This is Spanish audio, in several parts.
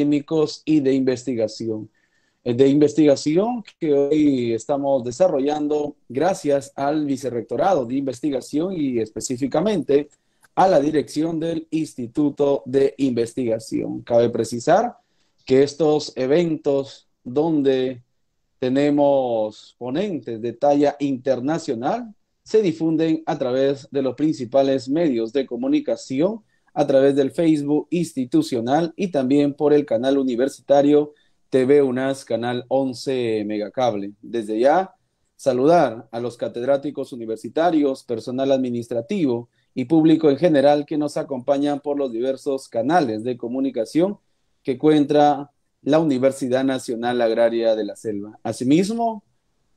académicos y de investigación. Eh, de investigación que hoy estamos desarrollando gracias al Vicerrectorado de Investigación y específicamente a la dirección del Instituto de Investigación. Cabe precisar que estos eventos donde tenemos ponentes de talla internacional se difunden a través de los principales medios de comunicación, a través del Facebook institucional y también por el canal universitario TV UNAS, canal 11 Megacable. Desde ya, saludar a los catedráticos universitarios, personal administrativo y público en general que nos acompañan por los diversos canales de comunicación que encuentra la Universidad Nacional Agraria de la Selva. Asimismo,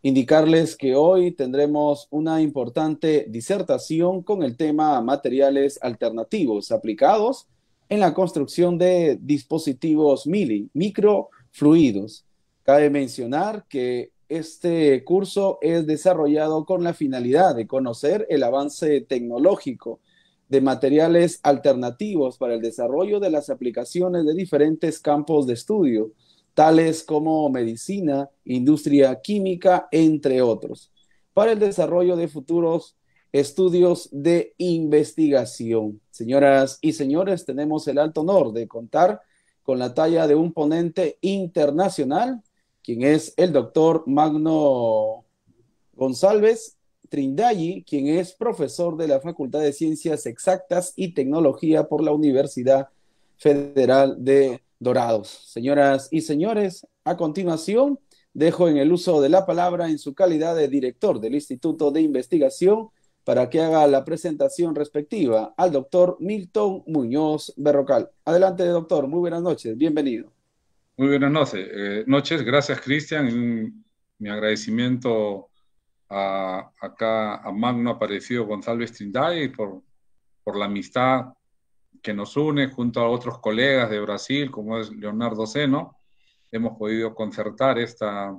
indicarles que hoy tendremos una importante disertación con el tema materiales alternativos aplicados en la construcción de dispositivos MILI, microfluidos. Cabe mencionar que este curso es desarrollado con la finalidad de conocer el avance tecnológico de materiales alternativos para el desarrollo de las aplicaciones de diferentes campos de estudio, tales como medicina, industria química, entre otros, para el desarrollo de futuros estudios de investigación. Señoras y señores, tenemos el alto honor de contar con la talla de un ponente internacional, quien es el doctor Magno González Trindayi, quien es profesor de la Facultad de Ciencias Exactas y Tecnología por la Universidad Federal de Dorados. Señoras y señores, a continuación dejo en el uso de la palabra en su calidad de director del Instituto de Investigación para que haga la presentación respectiva al doctor Milton Muñoz Berrocal. Adelante, doctor. Muy buenas noches. Bienvenido. Muy buenas noches. Eh, noches. Gracias, Cristian. Mi agradecimiento a, acá a Magno Aparecido González Trinday por, por la amistad que nos une junto a otros colegas de Brasil, como es Leonardo Seno. Hemos podido concertar esta,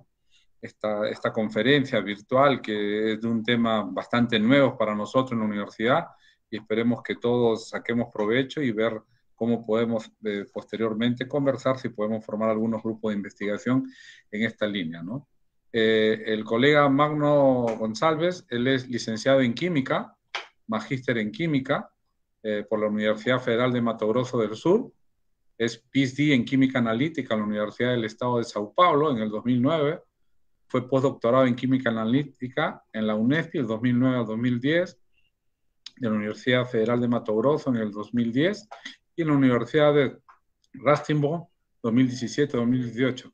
esta, esta conferencia virtual que es de un tema bastante nuevo para nosotros en la universidad y esperemos que todos saquemos provecho y ver cómo podemos eh, posteriormente conversar, si podemos formar algunos grupos de investigación en esta línea, ¿no? Eh, el colega Magno González, él es licenciado en química, magíster en química eh, por la Universidad Federal de Mato Grosso del Sur, es PhD en química analítica en la Universidad del Estado de Sao Paulo en el 2009, fue postdoctorado en química analítica en la UNESP el 2009 al 2010, de la Universidad Federal de Mato Grosso en el 2010 y en la Universidad de Rastimbo 2017-2018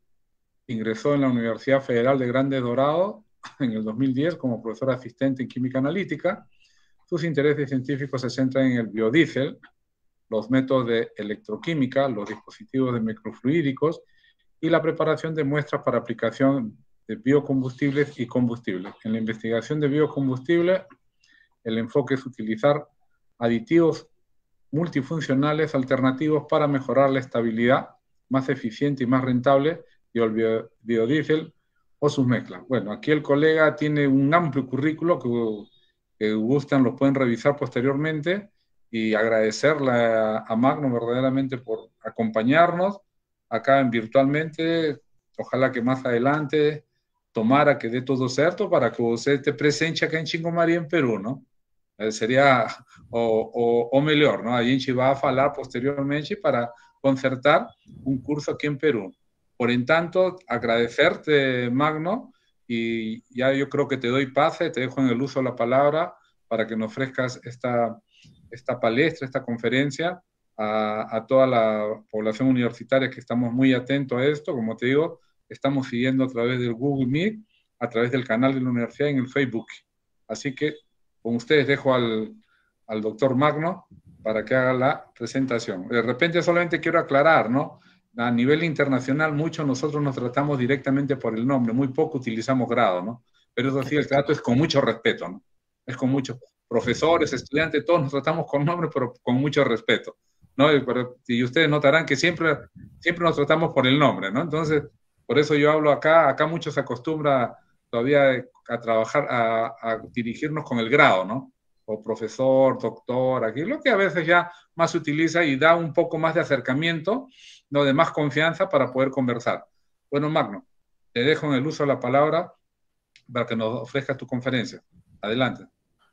ingresó en la Universidad Federal de Grandes Dorados en el 2010 como profesor asistente en química analítica. Sus intereses científicos se centran en el biodiesel, los métodos de electroquímica, los dispositivos de microfluídicos y la preparación de muestras para aplicación de biocombustibles y combustibles. En la investigación de biocombustibles, el enfoque es utilizar aditivos multifuncionales alternativos para mejorar la estabilidad más eficiente y más rentable el biodiesel o sus mezclas. Bueno, aquí el colega tiene un amplio currículo que, gustan, lo pueden revisar posteriormente y agradecerle a, Magno verdaderamente por acompañarnos acá en virtualmente. Ojalá que más adelante tomara que dé todo cierto para que usted esté presente acá en Chingo María, en Perú, ¿no? Eh, sería, o, o, mejor, ¿no? Allí va a hablar posteriormente para concertar un curso aquí en Perú. Por en tanto, agradecerte, Magno, y ya yo creo que te doy pase, te dejo en el uso de la palabra para que nos ofrezcas esta, esta palestra, esta conferencia a, toda la población universitaria que estamos muy atentos a esto. Como te digo, estamos siguiendo a través del Google Meet, a través del canal de la universidad en el Facebook. Así que con ustedes dejo al, al doctor Magno para que haga la presentación. De repente solamente quiero aclarar, ¿no? A nivel internacional, mucho nosotros nos tratamos directamente por el nombre, muy poco utilizamos grado, ¿no? Pero eso sí, el trato es con mucho respeto, ¿no? Es con muchos profesores, estudiantes, todos nos tratamos con nombre, pero con mucho respeto, ¿no? Y, ustedes notarán que siempre, siempre nos tratamos por el nombre, ¿no? Entonces, por eso yo hablo acá, acá muchos se acostumbra todavía a trabajar, a, a dirigirnos con el grado, ¿no? O profesor, doctor, aquí, lo que a veces ya más se utiliza y da un poco más de acercamiento no de más confianza para poder conversar. Bueno, Magno, te dejo en el uso de la palabra para que nos ofrezca tu conferencia. Adelante.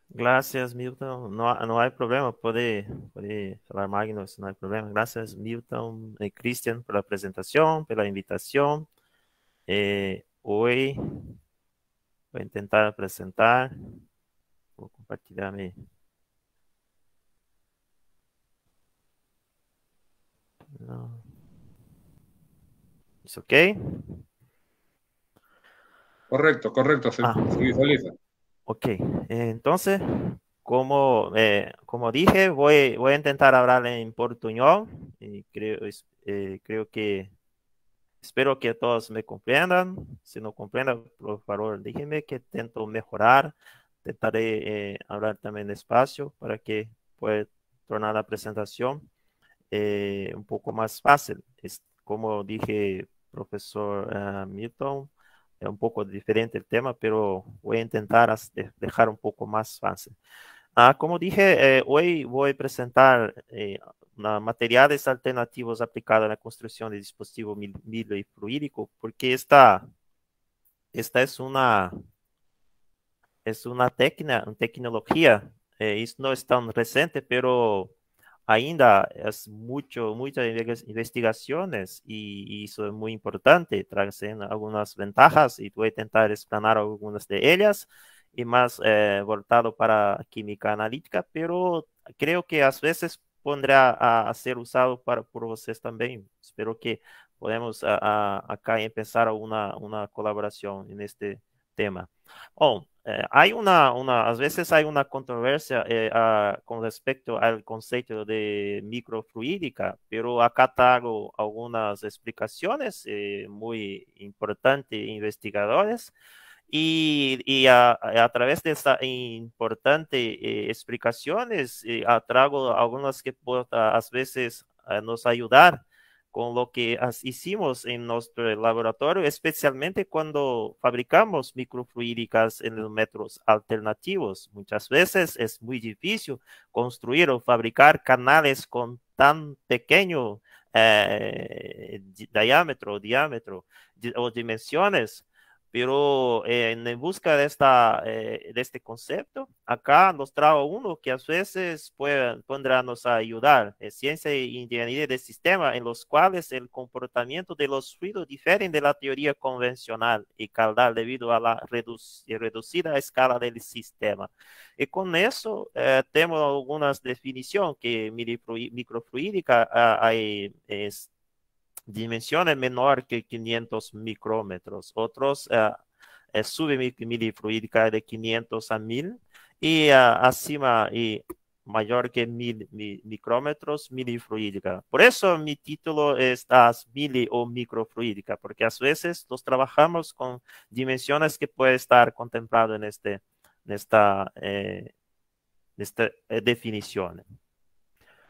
Gracias, Milton. No, no hay problema, puede, puede hablar Magnus, no hay problema. Gracias, Milton y Cristian, por la presentación, por la invitación. Eh, hoy voy a intentar presentar. No. ¿Es ok? Correcto, correcto, se, ah. visualiza. Ok, entonces, como, eh, como dije, voy, voy a intentar hablar en portuñol y creo, eh, creo que espero que todos me comprendan. Si no comprendan, por favor, díganme que intento mejorar. Intentaré eh, hablar también despacio para que pueda tornar la presentación un poco más fácil. Es, como dije, profesor Milton, es un poco diferente el tema, pero voy a intentar dejar un poco más fácil. Ah, como dije, eh, hoy voy a presentar eh, materiales alternativos aplicados a la construcción de dispositivos mil y fluídico, porque esta, esta es una es una, técnica, una tecnología, eh, no es tan reciente, pero ainda es mucho, muchas investigaciones y, eso es muy importante, traen algunas ventajas y voy a intentar explanar algunas de ellas y más eh, voltado para química analítica, pero creo que a veces pondrá a, ser usado para, por ustedes también. Espero que podamos acá empezar una, una colaboración este tema. Oh, eh, hay una, una, a veces hay una controversia eh, con respecto al concepto de microfluídica, pero acá traigo algunas explicaciones eh, muy importantes, investigadores, y, y a, través de estas importantes explicaciones, traigo algunas que a veces nos ayudar con lo que hicimos en nuestro laboratorio, especialmente cuando fabricamos microfluídicas en los metros alternativos. Muchas veces es muy difícil construir o fabricar canales con tan pequeño eh, diámetro, diámetro o dimensiones pero eh, en busca de, esta, eh, de este concepto, acá nos trae uno que a veces puede, podrá nos ayudar, ciencia e ingeniería del sistema, en los cuales el comportamiento de los fluidos difieren de la teoría convencional y caudal debido a la reducida escala del sistema. Y con eso eh, tenemos algunas definiciones que microfluídica ah, es dimensiones menor que 500 micrómetros. Otros uh, eh, milifluídica de 500 a 1000 y uh, acima y mayor que 1000 micrómetros milifluídica. Por eso mi título es mili o microfluídica, porque a veces nos trabajamos con dimensiones que puede estar contemplado en, este, esta, eh, esta eh, definición.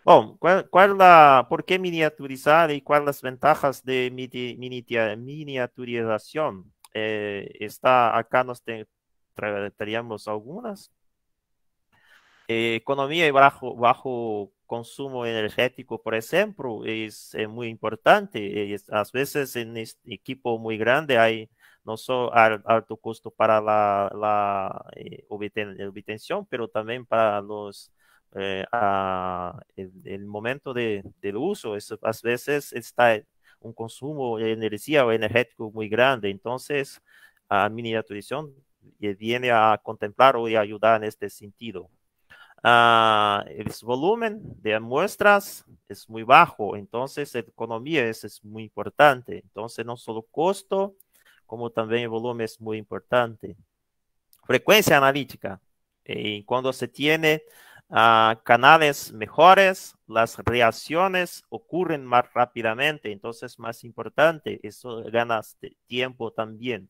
Bom, ¿cuál, la, ¿por qué miniaturizar y cuáles las ventajas de miniaturización? Eh, está acá nos traeríamos algunas. Eh, economía y bajo, bajo consumo energético, por ejemplo, es muy importante. a veces en este equipo muy grande hay no solo alto costo para la, la eh, obtención, pero también para los eh, a el, momento de, del uso, eso, a veces está un consumo de energía o energético muy grande, entonces a miniaturización viene a contemplar o ayudar en este sentido. Uh, el volumen de muestras es muy bajo, entonces la economía es, es, muy importante. Entonces, no solo costo, como también el volumen es muy importante. Frecuencia analítica. Y cuando se tiene canales mejores, las reacciones ocurren más rápidamente, entonces más importante, eso ganas de tiempo también.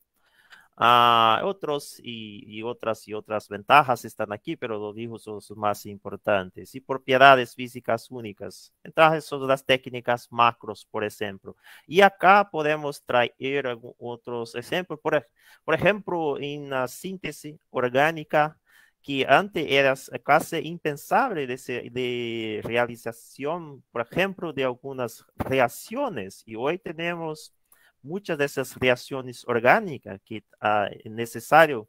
otros y, otras y otras ventajas están aquí, pero los digo son más importantes. Y propiedades físicas únicas. Entonces son las técnicas macros, por ejemplo. Y acá podemos traer otros ejemplos. Por, ejemplo, en síntesis orgánica, que antes era casi impensable de, de realización, por ejemplo, de algunas reacciones. Y hoy tenemos muchas de esas reacciones orgánicas que ah, es necesario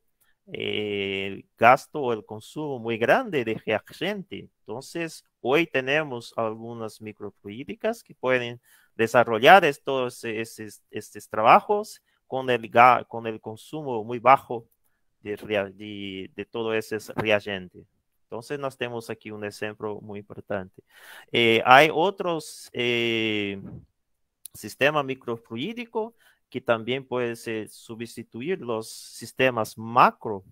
eh, el gasto o el consumo muy grande de reagente. Entonces, hoy tenemos algunas microfluídicas que pueden desarrollar estos, estos, estos trabajos con el, con el consumo muy bajo de, de, de todo ese reagente. Entonces, nós temos aquí un ejemplo muy importante. Eh, hay otros eh, sistemas microfluídicos que también puede sustituir los sistemas macro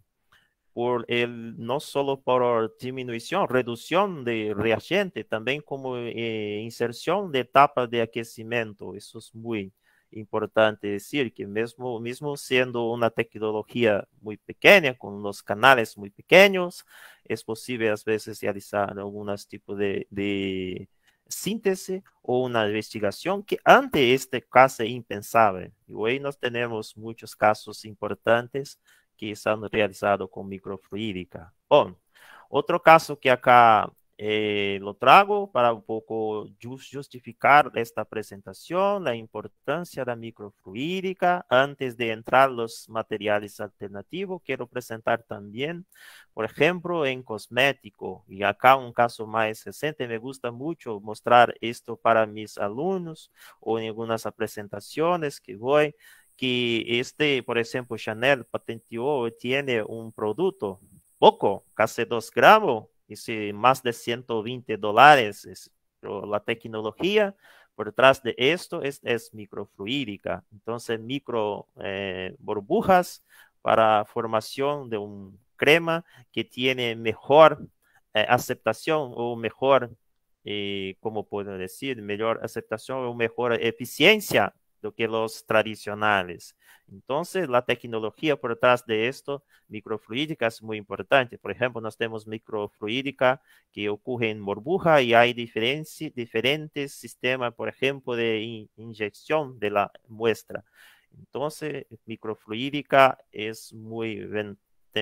por el, no solo por disminución, reducción de reagente, también como eh, inserción de etapas de aquecimiento. Eso es muy importante decir que mismo, mismo siendo una tecnología muy pequeña, con unos canales muy pequeños, es posible a veces realizar algunos tipos de, de síntesis o una investigación que antes este caso impensable. Y hoy nos tenemos muchos casos importantes que se han realizado con microfluídica. Bom, otro caso que acá eh, lo trago para un poco justificar esta presentación, la importancia de la microfluídica. Antes de entrar los materiales alternativos, quiero presentar también, por ejemplo, en cosmético. Y acá un caso más reciente, me gusta mucho mostrar esto para mis alumnos o en algunas presentaciones que voy que este, por ejemplo, Chanel patenteó, tiene un producto poco, casi 2 gramos, y más de 120 dólares. pero la tecnología por detrás de esto es, es microfluídica. Entonces, micro eh, burbujas para formación de un crema que tiene mejor eh, aceptación o mejor, eh, como puedo decir, mejor aceptación o mejor eficiencia que los tradicionales. Entonces, la tecnología por detrás de esto, microfluídica, es muy importante. Por ejemplo, nos tenemos microfluídica que ocurre en burbuja y hay diferentes sistemas, por ejemplo, de inyección de la muestra. Entonces, microfluídica es muy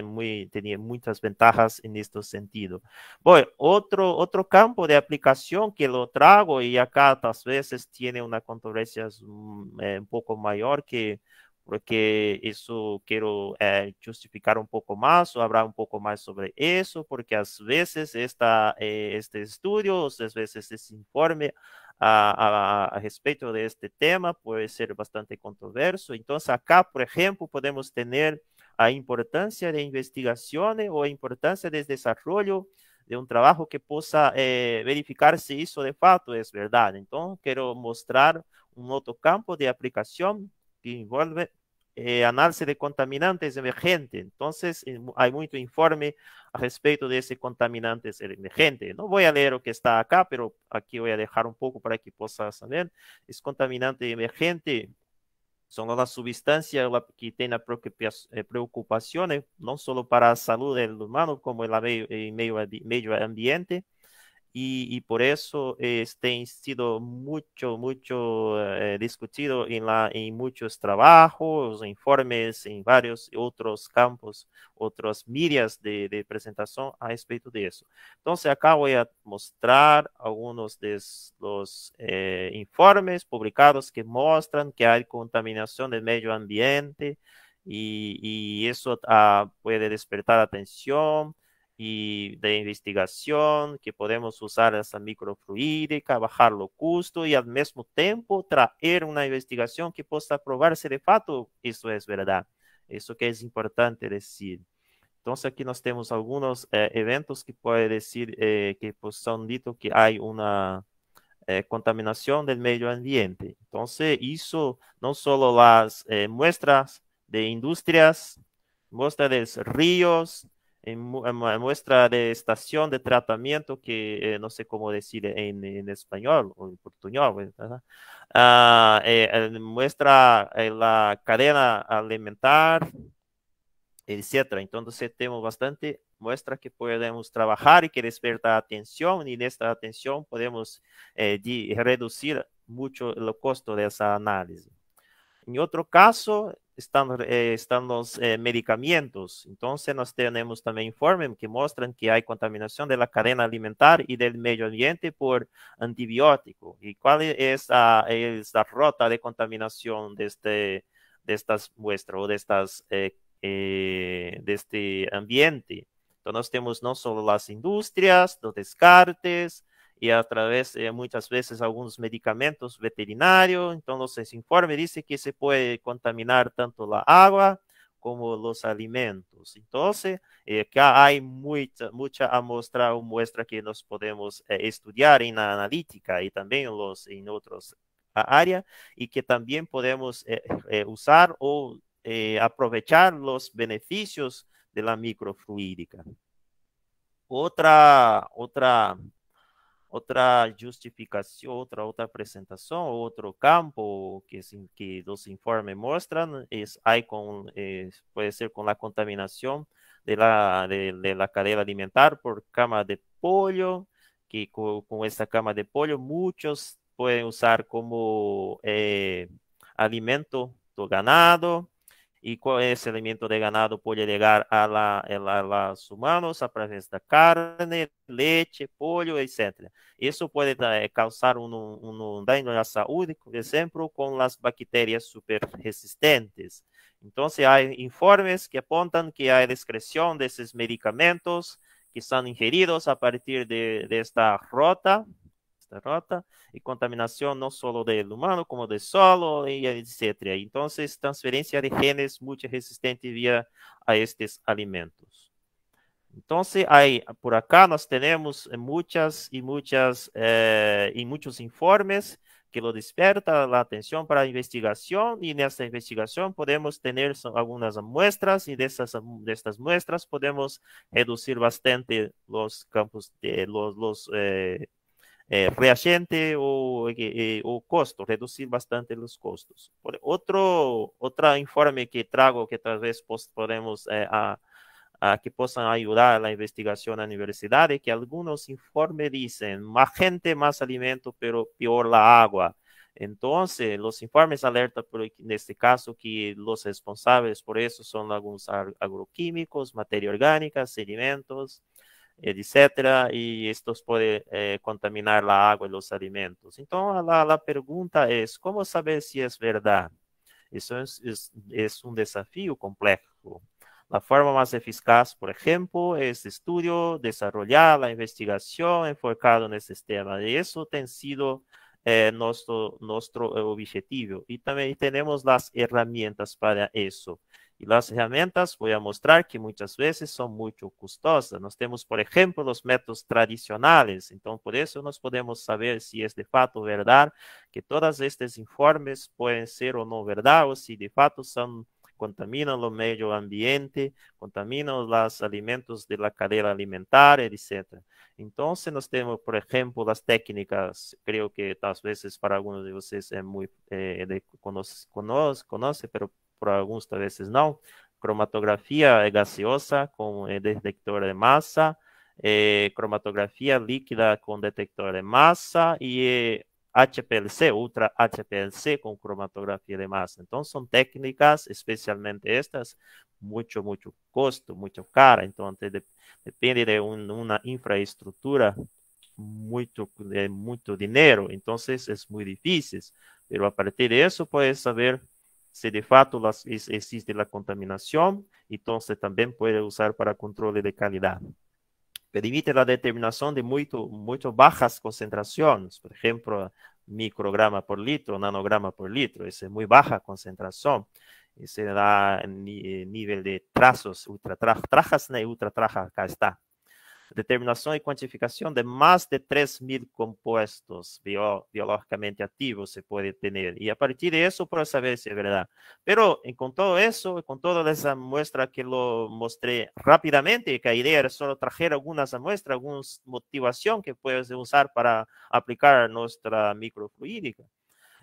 muy, tenía muchas ventajas en este sentido. Bueno, otro, otro campo de aplicación que lo trago y acá tal veces tiene una controversia mm, eh, un poco mayor que porque eso quiero eh, justificar un poco más o hablar un poco más sobre eso, porque a veces esta, eh, este estudio, a veces este informe a, a, a, respecto de este tema puede ser bastante controverso. Entonces acá, por ejemplo, podemos tener a importância de investigações ou a importância de desenvolvimento de um trabalho que possa eh, verificar se isso de fato é verdade. Então, quero mostrar um outro campo de aplicação que envolve eh, análise de contaminantes emergentes. Então, há muito informe a respeito desse contaminantes emergentes. Não vou ler o que está acá, mas aqui vou deixar um pouco para que possa saber. Esse contaminante emergente son las sustancias que tienen eh, preocupaciones no solo para la salud del humano como el medio ambiente, y, por eso este ha sido mucho, mucho eh, discutido en, la, en muchos trabajos, informes, en varios otros campos, otras medias de, presentación a respecto de eso. Entonces acá voy a mostrar algunos de los eh, informes publicados que muestran que hay contaminación del medio ambiente y, y eso ah, puede despertar atención y de investigación, que podemos usar esa microfluídica, bajar lo custo y al mismo tiempo traer una investigación que pueda probar si de fato eso es verdad. Eso que es importante decir. Entonces aquí nos tenemos algunos eh, eventos que puede decir eh, que pues, son dicho que hay una eh, contaminación del medio ambiente. Entonces hizo no solo las muestras de industrias, muestras de ríos, en, muestra de estación de tratamiento que eh, no sé cómo decir en, en español o en portuñol, ah, eh, muestra eh, la cadena alimentar, etcétera. Entonces tenemos bastante muestra que podemos trabajar y que despierta atención y en esta atención podemos reducir mucho el costo de esa análisis. En otro caso, están, eh, los eh, medicamentos. Entonces, nos tenemos también informes que muestran que hay contaminación de la cadena alimentar y del medio ambiente por antibiótico. ¿Y cuál es la, es la rota de contaminación de, este, de estas muestras o de, estas, eh, de este ambiente? Entonces, tenemos no solo las industrias, los descartes, y a través de muchas veces algunos medicamentos veterinarios. Entonces, ese informe dice que se puede contaminar tanto la agua como los alimentos. Entonces, eh, hay mucha, mucha muestra o muestra que nos podemos eh, estudiar en la analítica y también en, los, en otras áreas y que también podemos eh, eh, usar o aprovechar los beneficios de la microfluídica. Otra, otra otra justificación, otra, otra presentación, otro campo que, que los informes muestran es, hay con, puede ser con la contaminación de la, de, la cadena alimentar por cama de pollo, que con, esta cama de pollo muchos pueden usar como eh, alimento do ganado, y ese alimento de ganado puede llegar a, la, a, los humanos a través de carne, leche, pollo, etc. Eso puede eh, causar un, un, daño a la salud, por ejemplo, con las bacterias super resistentes. Entonces, hay informes que apuntan que excreción de esos medicamentos que son ingeridos a partir de, de esta rota rota y contaminación no solo del humano, como del solo, y etc. Entonces, transferencia de genes mucho resistente vía a estos alimentos. Entonces, hay, por acá nos tenemos muchas y muchas, eh, y muchos informes que lo despierta la atención para la investigación y en esta investigación podemos tener algunas muestras y de, estas de estas muestras podemos reducir bastante los campos de los, los eh, eh, reagente o, eh, o, costo, reducir bastante los costos. Por otro, otro informe que trago que tal vez podemos eh, a, a, que puedan ayudar a la investigación a la universidad es que algunos informes dicen más gente, más alimento, pero peor la agua. Entonces, los informes alertan, en este caso, que los responsables por eso son algunos agroquímicos, materia orgánica, sedimentos, etcétera, y estos pueden eh, contaminar la agua y los alimentos. Entonces, la, pregunta es, ¿cómo saber si es verdad? Eso es, un desafío complejo. La forma más eficaz, por ejemplo, es estudio, desarrollar la investigación enfocada en este tema. Y eso ha sido eh, nuestro, nuestro objetivo. Y también tenemos las herramientas para eso. Y las herramientas voy a mostrar que muchas veces son mucho costosas. Nos tenemos, por ejemplo, los métodos tradicionales. Entonces, por eso nos podemos saber si es de fato verdad que todos estos informes pueden ser o no verdad o si de fato son contaminan el medio ambiente, contaminan los alimentos de la cadena alimentaria, etc. Entonces, nos tenemos, por ejemplo, las técnicas, creo que tal veces para algunos de ustedes es muy, eh, de, conoce, conoce, conoce, pero por algunas veces no. Cromatografía gaseosa con el detector de masa, eh, cromatografía líquida con detector de masa y HPLC, ultra HPLC con cromatografía de masa. Entonces son técnicas, especialmente estas, mucho, mucho costo, mucho cara. Entonces depende de una infraestructura mucho, de mucho dinero. Entonces es muy difícil. Pero a partir de eso puedes saber si de las, existe la contaminación, entonces también puede usar para control de calidad. Permite la determinación de muy, bajas concentraciones, por ejemplo, micrograma por litro, nanograma por litro, es muy baja concentración. Ese da nivel de trazos, ultra trajas, ultra traja, acá está determinación y cuantificación de más de 3.000 compuestos biológicamente activos se puede tener. Y a partir de eso, puedo saber si es verdad. Pero con todo eso, con toda esa muestra que lo mostré rápidamente, que la idea era solo traer algunas muestras, alguna motivación que puedes usar para aplicar nuestra microfluídica.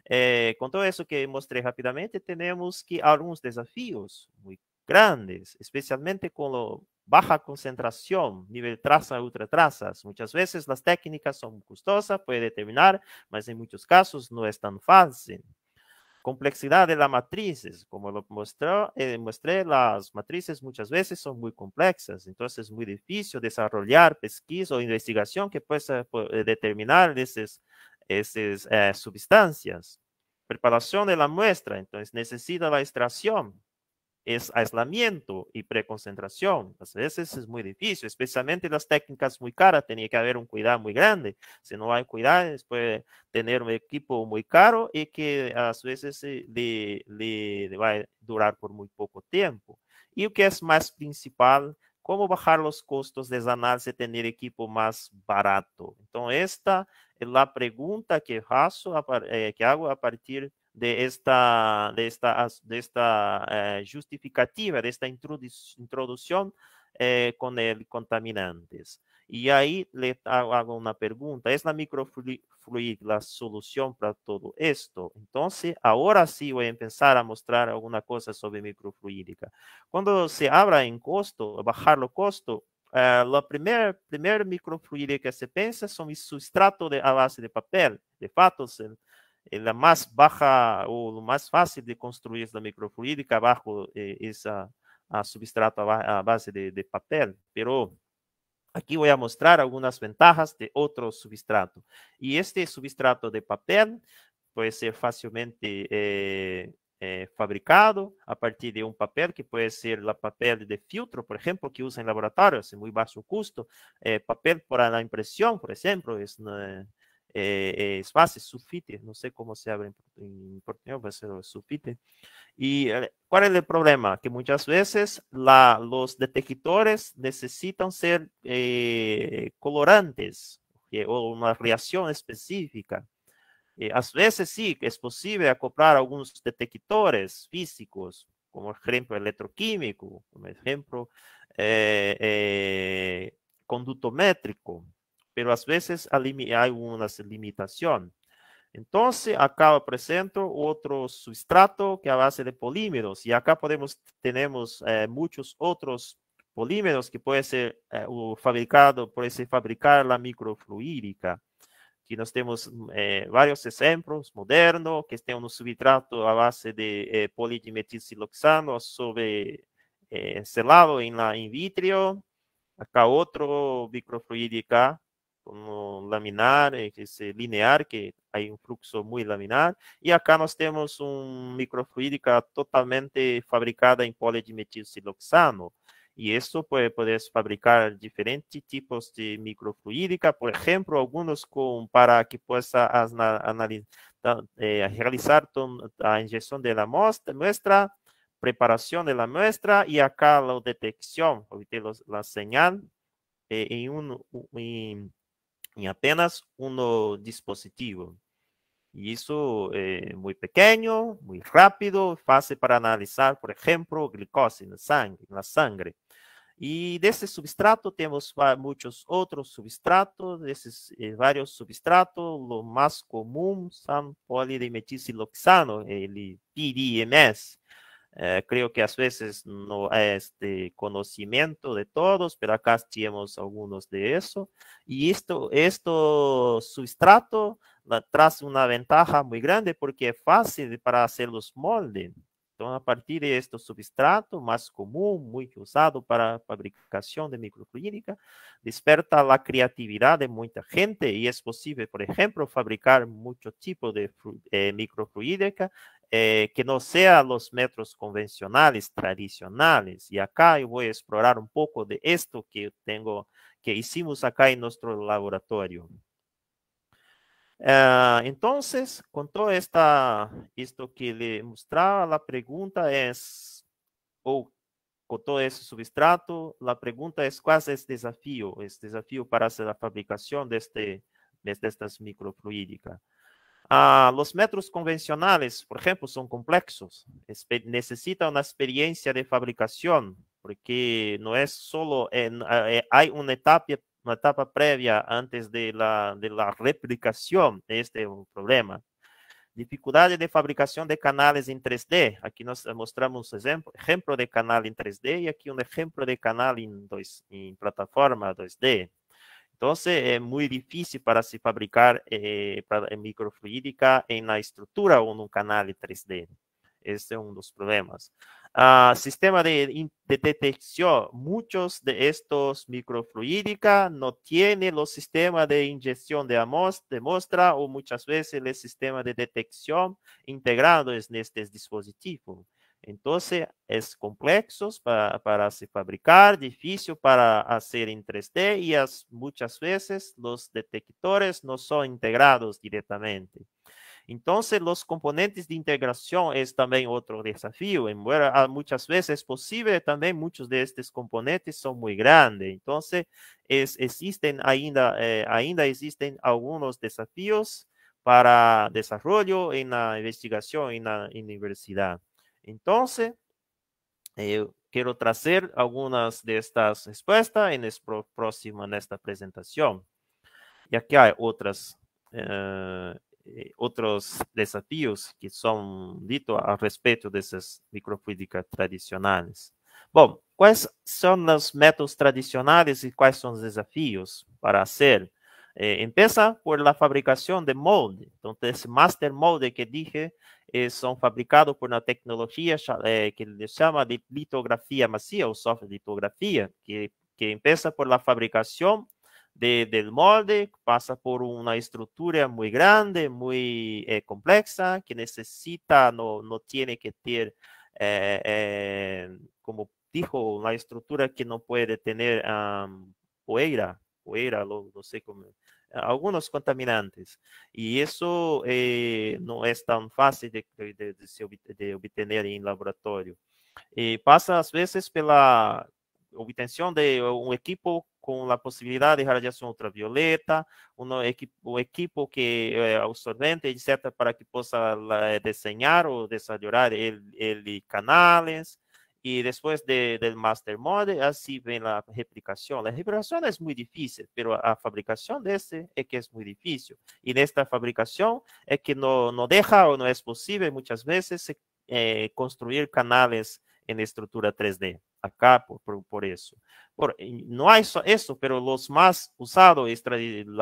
Eh, con todo eso que mostré rápidamente, tenemos que algunos desafíos muy grandes, especialmente con lo baja concentración, nivel traza, ultra trazas. Muchas veces las técnicas son costosas, puede determinar, mas en muchos casos no es tan fácil. complejidad de las matrices, como lo mostró, eh, mostré, las matrices muchas veces son muy complejas, entonces es muy difícil desarrollar pesquisa o investigación que pueda determinar esas eh, sustancias. Preparación de la muestra, entonces necesita la extracción, es aislamiento y preconcentración. A veces es muy difícil, especialmente las técnicas muy caras, tenía que haber un cuidado muy grande. Si no hay cuidado, puede tener un equipo muy caro y que a veces le, le, va a durar por muy poco tiempo. Y lo que es más principal, cómo bajar los costos de análisis y tener equipo más barato. Entonces, esta es la pregunta que, eh, hago a partir de esta, de esta, de esta eh, justificativa, de esta introducción eh, con el contaminantes. Y ahí le hago una pregunta, ¿es la microfluid la solución para todo esto? Entonces, ahora sí voy a empezar a mostrar alguna cosa sobre microfluídica. Cuando se habla en costo, bajar los costos, eh, la primera primer que se piensa son sustrato de, a base de papel. De fato, la más baja o lo más fácil de construir es la microfluídica abajo eh, esa a substrato a, base de, papel, pero aquí voy a mostrar algunas ventajas de otro substrato. Y este substrato de papel puede ser fácilmente eh, eh, fabricado a partir de un papel que puede ser la papel de filtro, por ejemplo, que usa en laboratorios, en muy bajo costo. papel para la impresión, por ejemplo, es eh, sulfite, no sé cómo se abre en, portugués, ser sulfite. ¿Y eh, cuál es el problema? Que muchas veces la, los detectores necesitan ser eh, colorantes o una reacción específica. a veces sí, es posible acoplar algunos detectores físicos, como ejemplo electroquímico, como ejemplo conducto métrico, pero a veces hay una limitación. Entonces, acá presento otro sustrato que a base de polímeros y acá podemos, tenemos eh, muchos otros polímeros que puede ser eh, fabricado, puede ser fabricar la microfluídica. Aquí nos tenemos eh, varios ejemplos modernos que tienen un sustrato a base de eh, polidimetilsiloxano sobre celado en la in vitro. Acá otro microfluídica como laminar, eh, que es linear, que hay un flujo muy laminar. Y acá nos tenemos un microfluídica totalmente fabricada en polidimetilsiloxano. Y esto puede puedes fabricar diferentes tipos de microfluídica, por ejemplo, algunos con, para que puedas eh, realizar la inyección de la muestra, preparación de la muestra y acá la detección, la señal eh, en un, en, en apenas un dispositivo. Y eso es eh, muy pequeño, muy rápido, fácil para analizar, por ejemplo, glucosa en la sangre. En la sangre. Y de ese substrato tenemos muchos otros substratos, de esos eh, varios substratos, lo más común son polidimetilsiloxano, el PDMS. Eh, creo que a veces no es de conocimiento de todos, pero acá tenemos algunos de eso. Y esto, esto sustrato trae una ventaja muy grande porque es fácil para hacer los moldes. Entonces, a partir de este substrato más común, muy usado para fabricación de microfluídica, desperta la creatividad de mucha gente y es posible, por ejemplo, fabricar muchos tipos de eh, microfluídica eh, que no sean los metros convencionales, tradicionales. Y acá yo voy a explorar un poco de esto que tengo, que hicimos acá en nuestro laboratorio. Ah, entonces, con todo esta, esto que le mostraba, la pregunta es, o con todo ese substrato, la pregunta es, ¿cuál es el desafío? El desafío para hacer la fabricación de, este, de estas microfluídicas. Ah, los metros convencionales, por ejemplo, son complejos. necesitan una experiencia de fabricación, porque no es solo, en, eh, hay una etapa, una etapa previa antes de la, de la replicación. Este es un problema. Dificultad de fabricación de canales en 3D. Aquí nos mostramos un ejemplo, ejemplo de canal en 3D y aquí un ejemplo de canal en, 2, en plataforma 2D. Entonces es muy difícil para fabricar eh, para, microfluídica en la estructura o en un canal 3D. Este es uno de los problemas. Uh, sistema de, de, detección. Muchos de estos microfluídica no tienen los sistemas de inyección de, de muestra o muchas veces el sistema de detección integrado en este dispositivo. Entonces, es complejo para, para, fabricar, difícil para hacer en 3D y as, muchas veces los detectores no son integrados directamente. Entonces, los componentes de integración es también otro desafío. Embora muchas veces es posible, también muchos de estos componentes son muy grandes. Entonces, es, existen ainda, eh, ainda existen algunos desafíos para desarrollo en la investigación en la universidad. Entonces, eh, quiero traer algunas de estas respuestas en, el próximo, en esta presentación. Y aquí hay otras eh, eh, que son ditos al respecto de esas tradicionales. Bom, quais são os métodos tradicionais e quais são os desafios para hacer? Eh, empieza por la fabricación de molde. Entonces, master molde que dije eh, son fabricados por una tecnología eh, que se llama litografía masiva o soft litografía, que, que empieza por la fabricación de, del molde, pasa por una estructura muy grande, muy eh, compleja, que necesita, no, no tiene que tener, eh, eh, como dijo, una estructura que no puede tener um, poeira, poeira, lo, no sé cómo, algunos contaminantes. Y eso no es tan fácil de, de, de, de obtener en laboratorio. pasa a veces pela obtención de un equipo con la posibilidad de radiación ultravioleta, un equipo, equipo que eh, absorbente, etc., para que pueda diseñar o desarrollar el, el canales. Y después de, del master mode, así ven la replicación. La replicación es muy difícil, pero la fabricación de este es que es muy difícil. Y en esta fabricación es que no, no deja o no es posible muchas veces eh, construir canales en estructura 3D acá por, por, por eso. Por, no hay eso, pero los más usados en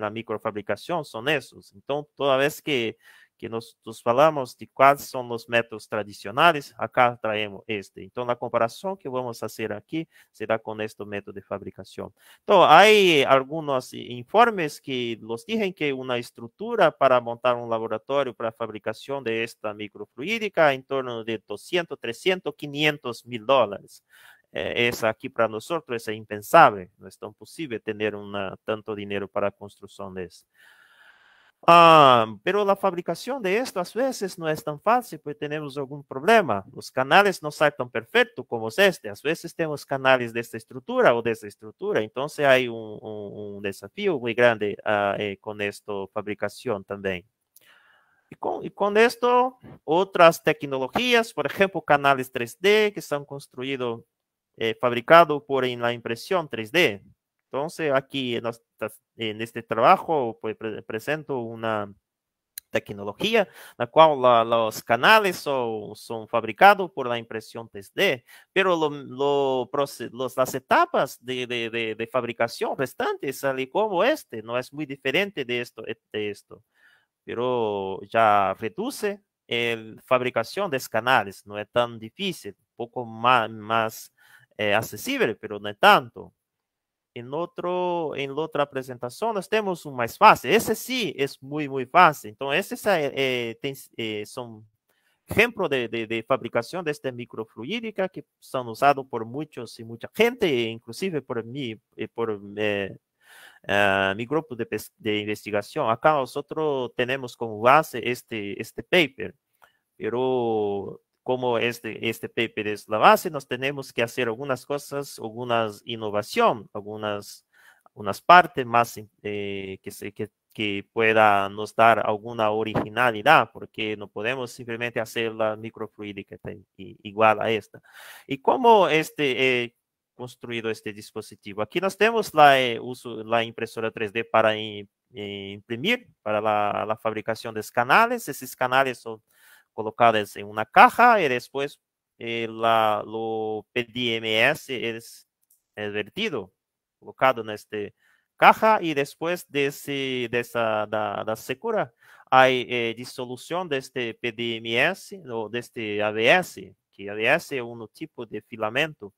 la microfabricación son esos. Entonces, toda vez que que nós, falamos de quais são os métodos tradicionais, acá traemos este. Então, a comparação que vamos fazer aqui será com este método de fabricação. Então, há alguns informes que nos dizem que uma estrutura para montar um laboratório para fabricação de esta microfluídica em torno de 200, 300, 500 mil dólares. Eh, essa aqui para nós é impensável, não é tão possível ter uma, tanto dinheiro para a construção desse. Ah, pero la fabricación de esto a veces no es tan fácil porque tenemos algún problema. Los canales no salen tan perfectos como este. A veces tenemos canales de esta estructura o de esta estructura. Entonces hay un, un, un desafío muy grande uh, eh, con esta fabricación también. Y con, y con, esto, otras tecnologías, por ejemplo, canales 3D que están construidos, eh, fabricados por la impresión 3D. Entonces, aquí en, en este trabajo pues, pre presento una tecnología, la cual la, los canales son, son, fabricados por la impresión 3D, pero lo, lo, los, las etapas de, de, fabricación restantes, sale como este, no es muy diferente de esto, de esto, pero ya reduce la fabricación de canales, no es tan difícil, un poco más, más eh, accesible, pero no es tanto. En, otro, en otra presentación nós temos más fácil. Ese sí es muy, muy fácil. Entonces, ese eh, tem, de, de, de, esta microfluídica que son usados por muchos y mucha gente, inclusive por mí, eh, por eh, uh, mi grupo de, de. Acá nosotros tenemos como base este, este paper, pero como este, este paper es la base, nos tenemos que hacer algunas cosas, algunas innovación, algunas unas partes más eh, que, se, que, que, pueda nos dar alguna originalidad, porque no podemos simplemente hacer la microfluídica igual a esta. ¿Y cómo este eh, construido este dispositivo? Aquí nos tenemos la, eh, uso, la impresora 3D para in, imprimir, para la, la fabricación de canales. Esos canales son colocadas en una caja y después eh, lo PDMS es, vertido, colocado en este caja y después de, ese, esa secura hay eh, disolución de este PDMS o de este ABS, que ABS es un tipo de filamento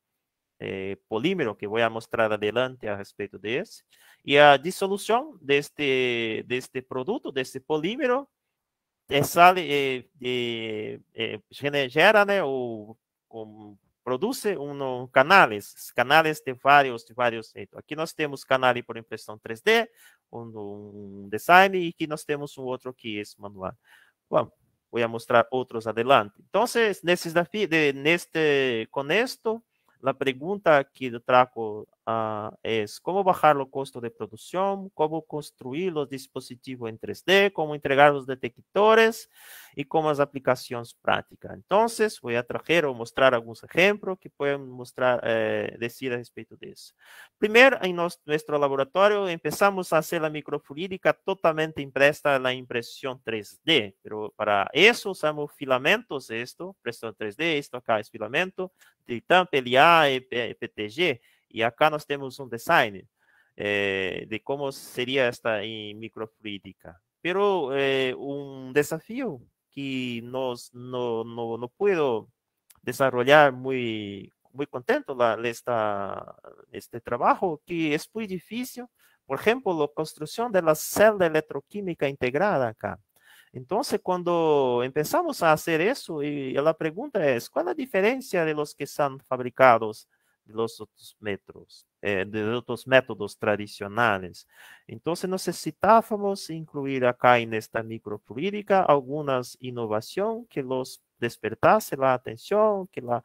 eh, polímero que voy a mostrar adelante a respecto de eso. Y a disolución de este, de este producto, de este polímero, eh, sale, eh, genera o produce unos canales, canales de varios, de varios. Aqui nós temos canal por impressão 3D, um, um design, e aqui nós temos um outro que é manual. Bom, vou mostrar outros adelante. Então, nesse desafio, de, neste, com esto, a pergunta que eu trago uh, es cómo bajar el costo de producción, cómo construir los dispositivos en 3D, cómo entregar los detectores y cómo las aplicaciones prácticas. Entonces, voy a traer o mostrar algunos ejemplos que pueden mostrar, eh, decir a respecto de eso. Primero, en nuestro laboratorio empezamos a hacer la microfluídica totalmente impresa en la impresión 3D, pero para eso usamos filamentos, esto, impresión 3D, esto acá es filamento, Titan, PLA y Y acá nos tenemos un design eh, de cómo sería esta microfluídica. Pero eh, un desafío que nos, no, no, no, puedo desarrollar muy, muy contento la, esta, este trabajo, que es muy difícil. Por ejemplo, la construcción de la celda electroquímica integrada acá. Entonces, cuando empezamos a hacer eso, y la pregunta es, ¿cuál es la diferencia de los que son fabricados de los otros métodos, eh, otros métodos tradicionales. Entonces necesitábamos incluir acá en esta microfluídica algunas innovación que los despertase la atención, que la,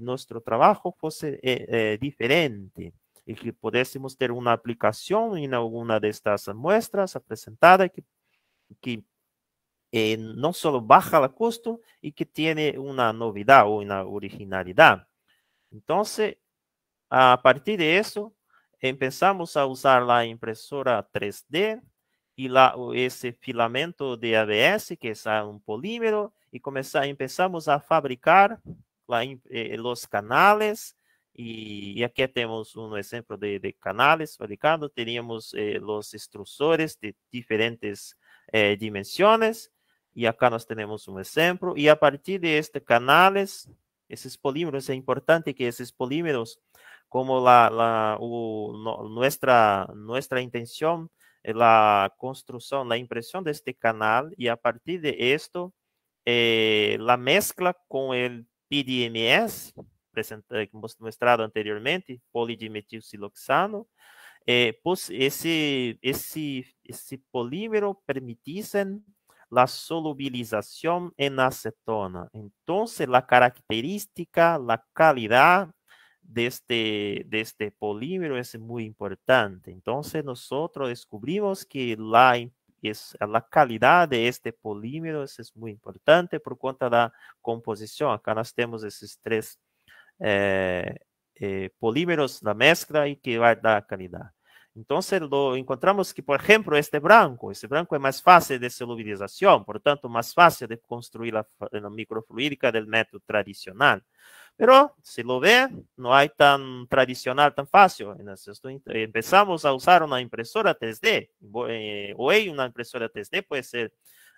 nuestro trabajo fuese eh, eh, diferente y que pudiésemos tener una aplicación en alguna de estas muestras presentada que, que no solo baja el costo y que tiene una novedad o una originalidad. Entonces, a partir de eso, empezamos a usar la impresora 3D y la, ese filamento de ABS, que es un polímero, y comenzar, empezamos a fabricar la, eh, los canales. Y, aquí tenemos un ejemplo de, canales fabricados. Teníamos eh, los extrusores de diferentes eh, dimensiones. Y acá nos tenemos un ejemplo. Y a partir de estos canales, esos polímeros, es importante que esos polímeros como la, nuestra, nuestra intención es la construcción, la impresión de este canal y a partir de esto, eh, la mezcla con el PDMS, presentado, mostrado anteriormente, polidimetilsiloxano, eh, pues ese, ese, ese polímero permite la solubilización en acetona. Entonces, la característica, la calidad de este, de este polímero es muy importante. Entonces nosotros descubrimos que la, es, la calidad de este polímero es, muy importante por cuenta de la composición. Acá nos tenemos esos tres eh, eh, polímeros, la mezcla y que va dar calidad. Entonces lo encontramos que, por ejemplo, este branco, este branco es más fácil de solubilización, por tanto, más fácil de construir la, la microfluídica del método tradicional. Pero si lo ve, no hay tan tradicional, tan fácil. Empezamos a usar una impresora 3D. Eh, hoy una impresora 3D puede ser,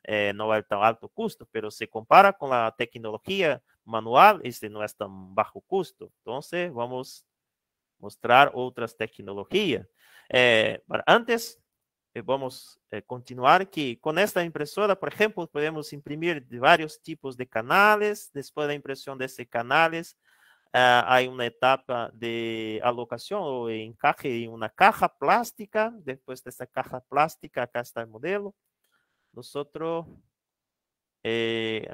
eh, no hay tan alto costo, pero se compara con la tecnología manual, este no es tan bajo costo. Entonces, vamos a mostrar otras tecnologías. Eh, antes, eh, vamos a eh, continuar que con esta impresora, por ejemplo, podemos imprimir varios tipos de canales. Después de la impresión de estos canales, uh, hay una etapa de alocación o encaje en una caja plástica. Después de esta caja plástica, acá está el modelo. Nosotros eh,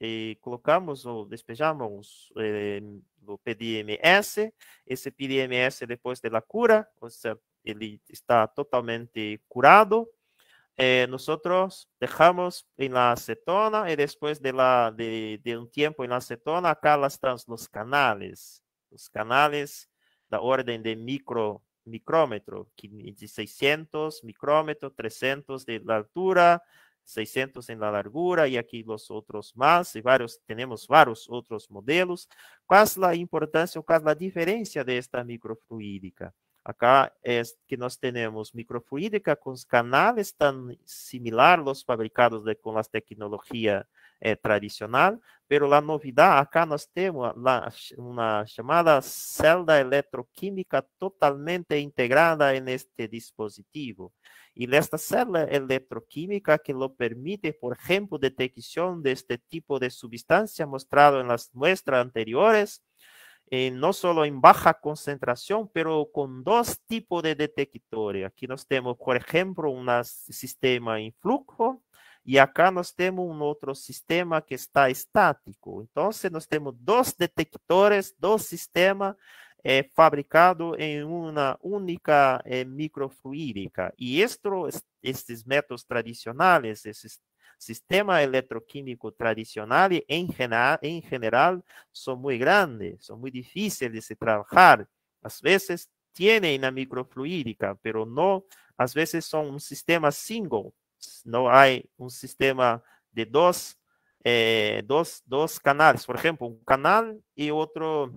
eh, colocamos ou despejamos eh, o PDMS. Esse PDMS, depois da cura, ou seja, ele está totalmente curado. Eh, nosotros dejamos en la acetona y después de, la, un tiempo en la acetona, acá están los canales, los canales da orden de micro, micrómetro, de 600 micrómetros, 300 de la altura, 600 en la largura y aquí los otros más y varios, tenemos varios otros modelos. ¿Cuál es la importancia o cuál es la diferencia de esta microfluídica? Acá es que nós temos microfluídica com os canais tan similar los fabricados de, com as tecnologia eh, tradicional, pero a novidade acá nós temos la, uma chamada celda eletroquímica totalmente integrada en este dispositivo. Y esta célula electroquímica que lo permite, por ejemplo, detección de este tipo de sustancia mostrado en las muestras anteriores, eh, no solo en baja concentración, pero con dos tipos de detectores. Aquí nos tenemos, por ejemplo, un sistema en flujo y acá nos tenemos un otro sistema que está estático. Entonces, nos tenemos dos detectores, dos sistemas eh, fabricados en una única eh, microfluídica. Y esto, estos métodos tradicionales, estos sistema eletroquímico tradicional general, en general son muy grandes, son muy difíciles de trabajar. A veces tienen una microfluídica, pero no, a veces son un sistema single. No hay un sistema de dos, eh, dos, dos por ejemplo, un canal y otro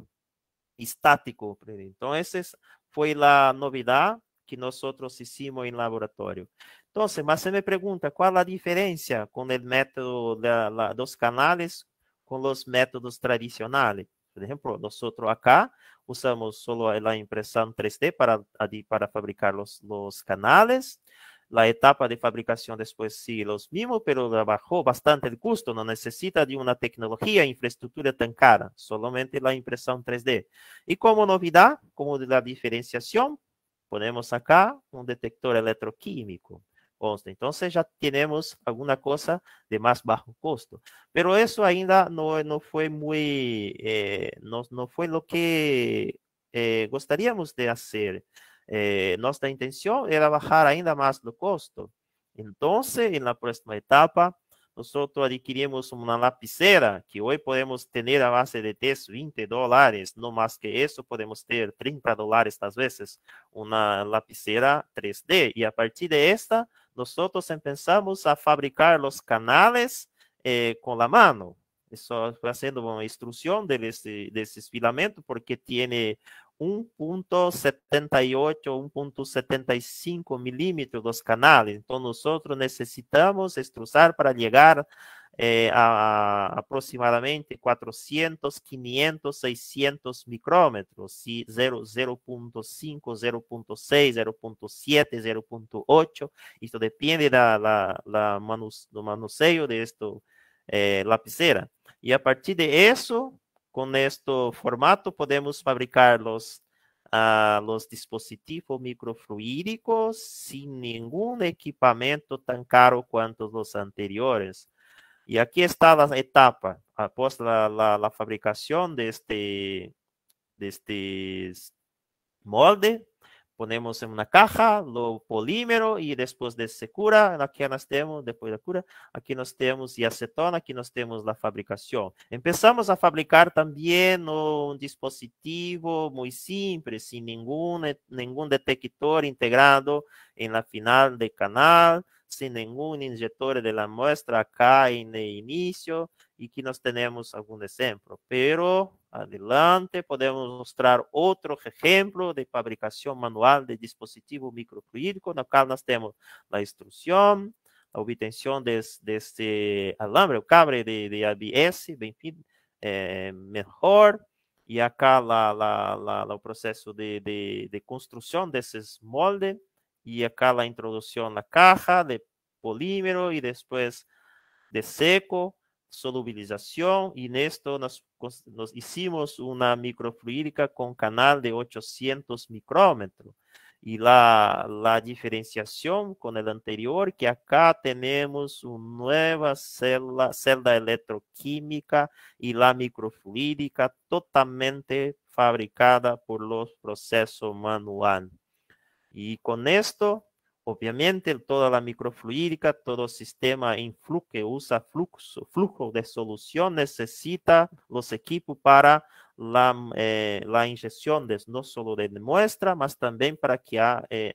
estático. Entonces, fue la novedad que nosotros hicimos en laboratorio. Entonces, mas se me pregunta qual a diferença com o método da, la, dos canales com os métodos tradicionais. Por exemplo, nós acá usamos solo a impressão 3D para, para fabricar os, os canales. La etapa de fabricación después sigue los mismos, pero bajó bastante el costo. No necesita de una tecnología e infraestructura tan cara, solamente la impresión 3D. Y como novedad, como de la diferenciación, ponemos acá un detector Entonces ya tenemos alguna cosa de más bajo costo. Pero eso ainda no, no fue muy, eh, no, no, fue que eh, de hacer. Eh, intención era bajar ainda más el costo. Entonces, en la próxima etapa, nosotros adquirimos una lapicera que hoy podemos tener a base de 10, 20 dólares, no más que eso, podemos tener 30 dólares tal veces, una lapicera 3D. Y a partir de esta, nosotros empezamos a fabricar los canales eh, con la mano. Eso haciendo una instrucción de ese, de ese filamento porque tiene 1.78, 1.75 milímetros los canales. Entonces nosotros necesitamos estruzar para llegar eh, a, aproximadamente 400, 500, 600 micrómetros, 0.5, 0.6, 0.7, 0.8. Esto depende de la, la, manuseio de esto eh, lapicera. Y a partir de eso, con este formato podemos fabricar los, uh, los dispositivos microfluídicos sin ningún equipamiento tan caro cuanto los anteriores. Y aquí está la etapa, após la, la, la fabricación de este, de este molde, ponemos en una caja lo polímero y después de se cura, aquí nos tenemos, después de cura, aquí nos tenemos y acetona, aquí nos tenemos la fabricación. Empezamos a fabricar también un dispositivo muy simple, sin ningún, ningún detector integrado en la final del canal, sin ningún inyector de la muestra acá en el inicio y aquí nos tenemos algún ejemplo, pero adelante podemos mostrar otro ejemplo de fabricación manual de dispositivo microfluídico, en cual nos tenemos la instrucción, la obtención de, este alambre o cable de, de ABS, eh, mejor, y acá la, la, el proceso de, de, de de esos moldes, y acá la introducción la caja de polímero y después de seco, solubilización y en esto nos, hicimos una microfluídica con canal de 800 micrómetros. Y la, la, diferenciación con el anterior, que acá tenemos una nueva celda, celda electroquímica y la microfluídica totalmente fabricada por los procesos manuales. Y con esto, obviamente, toda la microfluídica, todo sistema en flujo que usa flujo, flujo de solución necesita los equipos para la, eh, la inyección de, no solo de muestra, mas también para que haya, eh,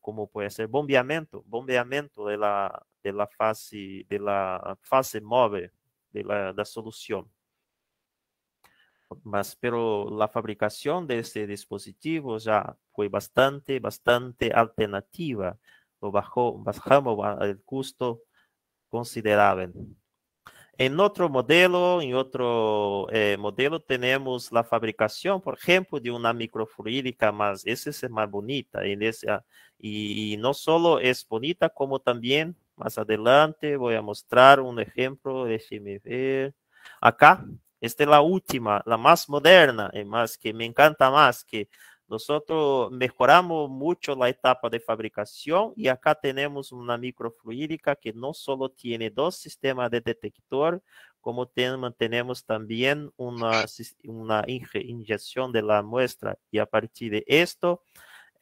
como puede ser, bombeamiento, bombeamiento de la, de la fase, de la fase móvil de la, de la solución. Pero la fabricación de este dispositivo ya fue bastante, bastante alternativa. Lo bajó, bajamos el costo considerable. En otro modelo, en otro eh, modelo tenemos la fabricación, por ejemplo, de una microfluídica más, esa es más bonita, en y, y no solo es bonita, como también más adelante voy a mostrar un ejemplo, déjeme ver. Acá, esta es la última, la más moderna, y más que me encanta más, que nosotros mejoramos mucho la etapa de fabricación y acá tenemos una microfluídica que no solo tiene dos sistemas de detector, como tenemos también una, una inyección de la muestra. Y a partir de esto,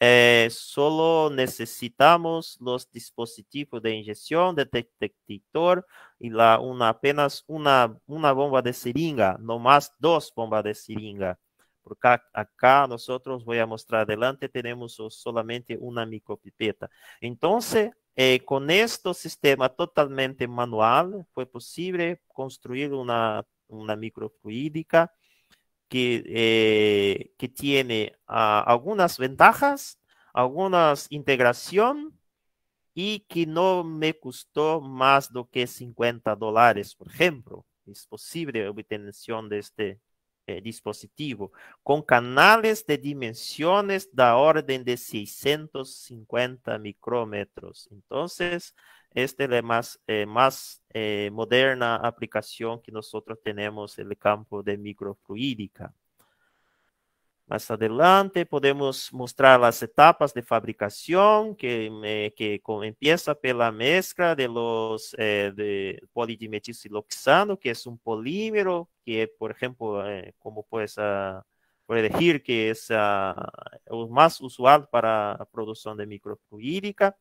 eh, solo necesitamos los dispositivos de inyección de detector y la, una, apenas una, una bomba de seringa, no más dos bombas de seringa. Porque acá nosotros, voy a mostrar adelante, tenemos solamente una micropipeta. Entonces, eh, con este sistema totalmente manual, fue posible construir una, una microfluídica que, eh, que tiene uh, algunas ventajas, algunas integración y que no me costó más do que 50 dólares, por ejemplo. Es posible obtención de este eh, dispositivo con canales de dimensiones da orden de 650 micrómetros. Entonces, esta es la más, eh, más eh, moderna aplicación que nosotros tenemos en el campo de microfluídica. Más adelante podemos mostrar las etapas de fabricación que, eh, que empieza pela mezcla de los eh, de polidimetiloxano, que es un polímero que, por ejemplo, eh, como puedes, uh, puede decir que es uh, más usual para la producción de microfluídica.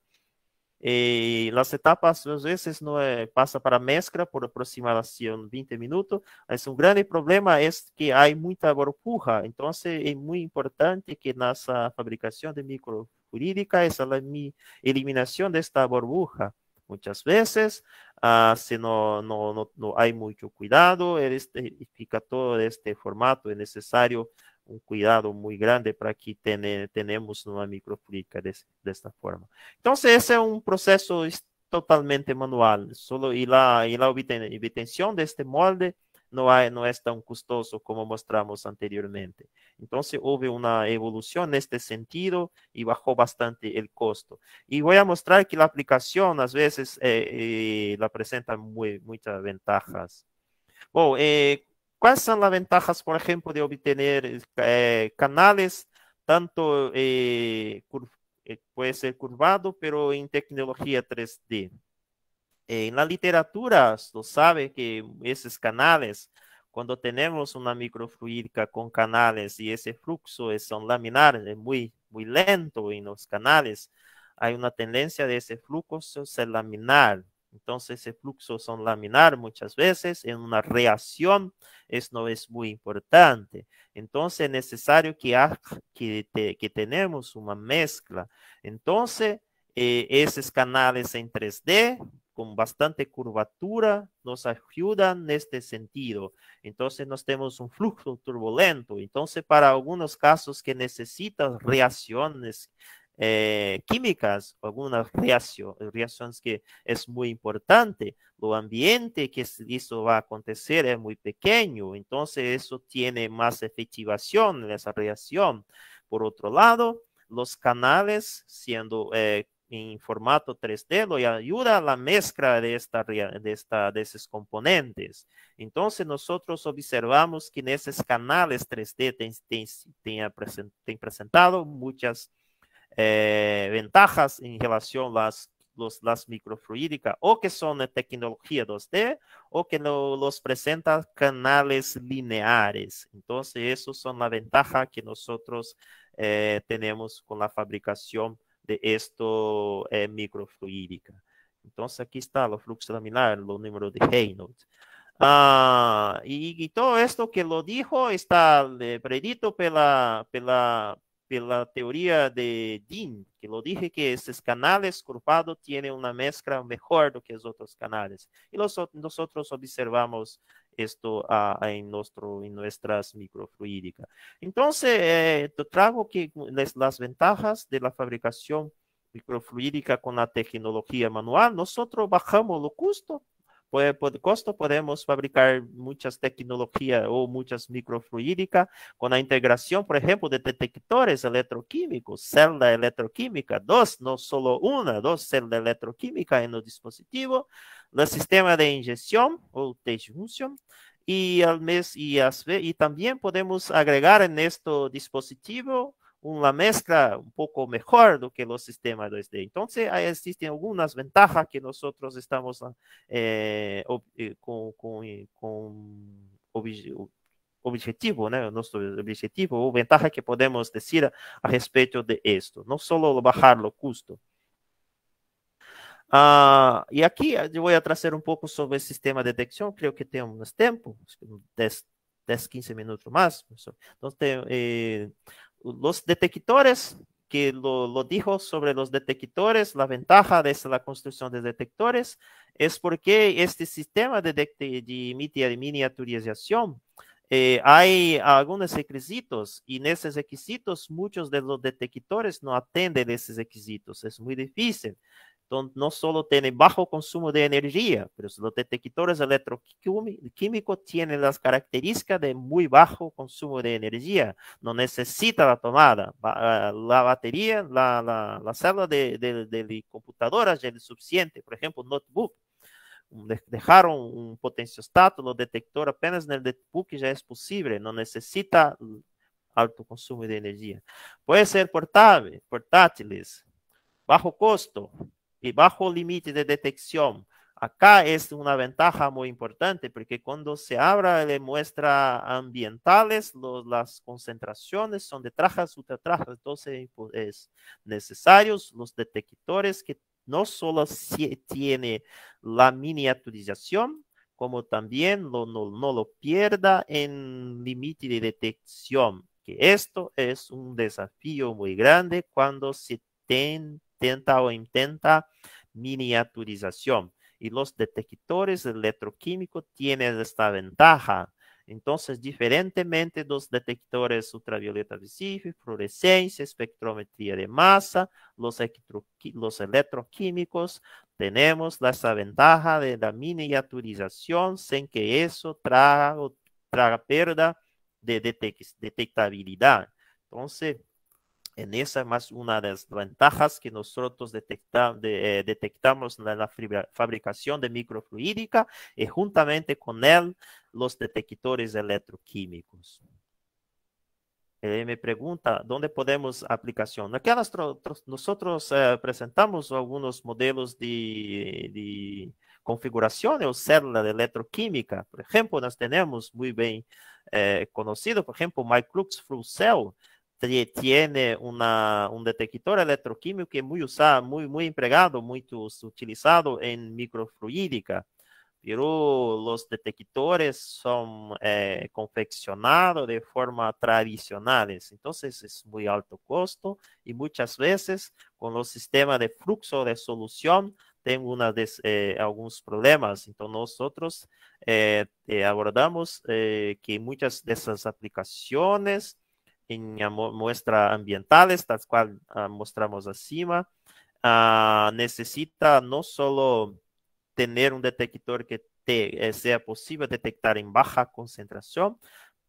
Eh, las etapas a veces no eh, pasa para mezcla por aproximación 20 minutos. Es un gran problema es que hay mucha burbuja. Entonces es muy importante que en la fabricación de microfluídica es la eliminación de esta burbuja. Muchas veces, uh, si no, no, no, no, hay mucho cuidado, este, todo este formato es necesario un cuidado muy grande para que tenemos una microfluídica de, esta forma. Entonces, ese es un proceso totalmente manual, solo y la, y la obtención de este molde no, hay, no es tan costoso como mostramos anteriormente. Entonces hubo una evolución en este sentido y bajó bastante el costo. Y voy a mostrar que la aplicación a veces eh, eh, la presenta muy, muchas ventajas. Bueno, eh, ¿Cuáles son las ventajas, por ejemplo, de obtener eh, canales tanto eh, eh, puede ser curvado, pero en tecnología 3D? en la literatura lo sabe que esos canales, cuando tenemos una microfluídica con canales y ese flujo es un laminar muy, muy lento en los canales, hay una tendencia de ese flujo ser laminar. Entonces, ese flujo son laminar muchas veces en una reacción, eso no es muy importante. Entonces, es necesario que, que, que tenemos una mezcla. Entonces, eh, esos canales en 3D con bastante curvatura nos ayudan en este sentido. Entonces, nos tenemos un flujo turbulento. Entonces, para algunos casos que necesitan reacciones eh, químicas, algunas reacciones que es muy importante. Lo ambiente que eso va a acontecer es muy pequeño, entonces eso tiene más efectivación en esa reacción. Por otro lado, los canales siendo eh, en formato 3D lo ayuda a la mezcla de, esta, de, esta, de esos componentes. Entonces nosotros observamos que en esos canales 3D tienen presentado muchas eh, ventajas en relación a las, los, las microfluídicas o que son de tecnología 2D o que no, los presentan canales lineares. Entonces, eso son la ventaja que nosotros eh, tenemos con la fabricación de esto eh, microfluídica. Entonces, aquí está los fluxos laminar, los números de Reynolds. Ah, y, y, todo esto que lo dijo está predito pela, pela la teoría de Dean, que lo dije que estos canales curvados tienen una mezcla mejor do que los otros canales. Los, nosotros observamos esto uh, en, nuestro, nuestras microfluídicas. Entonces, eh, trago que las ventajas de la fabricación microfluídica con la tecnología manual, nosotros bajamos los costos por, por costo podemos fabricar muchas tecnologías o muchas microfluídicas con la integración, por ejemplo, de detectores electroquímicos, celda electroquímica, dos, no solo una, dos celdas electroquímicas en el dispositivo, el sistema de inyección o de junción, y, al mes, y, y también podemos agregar en este dispositivo una mezcla un poco mejor do que los sistemas 2D. Entonces, ahí existen algunas ventajas que nosotros estamos eh, eh con, con, eh, con objetivo, ¿no? nuestro objetivo o ventaja que podemos decir a respecto de esto, no solo bajar lo custo. Uh, y aquí yo voy a trazer un poco sobre el sistema de detección, creo que tenemos tiempo, 10, 10 15 minutos más. Entonces, eh, los detectores, que lo, dijo sobre los detectores, la ventaja de la construcción de detectores es porque este sistema de, de, miniaturización eh, hay algunos requisitos y en esos requisitos muchos de los detectores no atienden esos requisitos. Es muy difícil no solo tiene bajo consumo de energía, pero los detectores electroquímicos tienen las características de muy bajo consumo de energía. No necesita la tomada. Ah, la batería, la, la, la célula de, de, de computadora ya es suficiente. Por ejemplo, notebook. Dejaron un potenciostato, lo detector apenas en el notebook ya es posible. No necesita alto consumo de energía. Puede ser portable, portátiles, bajo costo, y bajo límite de detección. Acá es una ventaja muy importante porque cuando se abra de muestra ambientales, las concentraciones son de trajas, ultratrajas, entonces es necesarios los detectores que no solo tiene la miniaturización, como también lo, no, lo pierda en límite de detección, que esto es un desafío muy grande cuando se ten, intenta o intenta miniaturización. Y los detectores electroquímicos tienen esta ventaja. Entonces, diferentemente los detectores ultravioleta visible, fluorescencia, espectrometría de masa, los, electroquímicos, tenemos esa ventaja de la miniaturización sin que eso traga, traga pérdida de detectabilidad. Entonces, en esa más una de las ventajas que nosotros eh, detectamos en la fabricación de microfluídica y juntamente con él los detectores electroquímicos. Él me pregunta, ¿dónde podemos aplicación? Aquí nosotros eh, presentamos algunos modelos de, configuración o célula de electroquímica. Por ejemplo, nos tenemos muy bien eh, conocido, por ejemplo, MyClux Full Cell, tiene una, un detector electroquímico que es muy usado, muy, muy empleado, muy utilizado en microfluídica, pero los detectores son eh, confeccionados de forma tradicionales, entonces es muy alto costo y muchas veces con los sistemas de flujo de solución tengo una eh, algunos problemas. Entonces nosotros eh, abordamos que muchas de esas aplicaciones en muestra ambientales, tal cual uh, mostramos acima, uh, necesita no solo tener un detector que te, eh, sea posible detectar en baja concentración,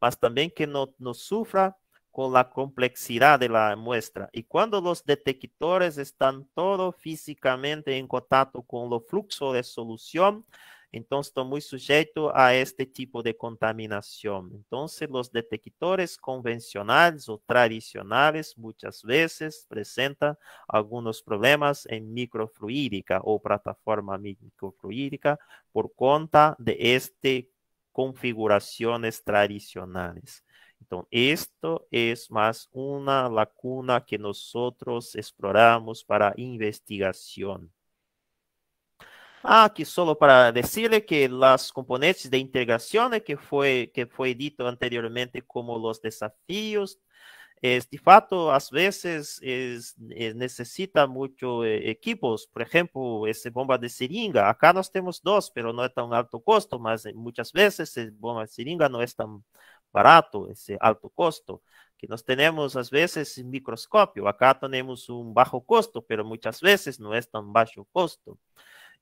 mas también que no, no sufra con la complejidad de la muestra. Y cuando los detectores están todo físicamente en contacto con los fluxos de solución, entonces están muy sujetos a este tipo de contaminación. Entonces los detectores convencionales o tradicionales muchas veces presentan algunos problemas en microfluídica o plataforma microfluídica por cuenta de este configuraciones tradicionales. Entonces, esto es más una lacuna que nosotros exploramos para investigación. Aqui solo para decirle que las componentes de integración que fue, que fue dito anteriormente como los desafíos es de fato, a veces es, necesita mucho eh, equipos, por ejemplo, esa bomba de seringa, acá nos tenemos dos, pero no es tan alto costo, mas muchas veces esa bomba de seringa no es tan barato, ese alto costo, que nos tenemos a veces microscopio, acá tenemos un bajo costo, pero muchas veces no es tan bajo costo.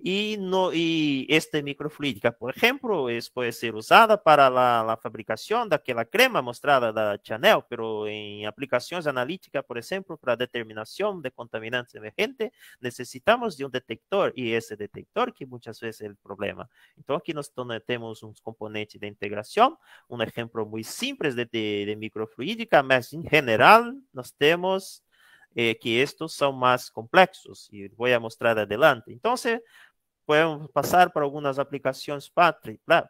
Y, no, y esta microfluídica, por ejemplo, es, puede ser usada para la, la fabricación de aquella crema mostrada da Chanel, pero en aplicaciones analíticas, por ejemplo, para determinación de contaminantes emergentes, necesitamos de un detector y ese detector que muchas veces es el problema. Entonces aquí nos tenemos un componente de integración, un ejemplo muy simple de, de, de microfluídica, mas en general nos tenemos eh, que estos son más complejos y voy a mostrar adelante. Entonces, podemos pasar por algunas aplicaciones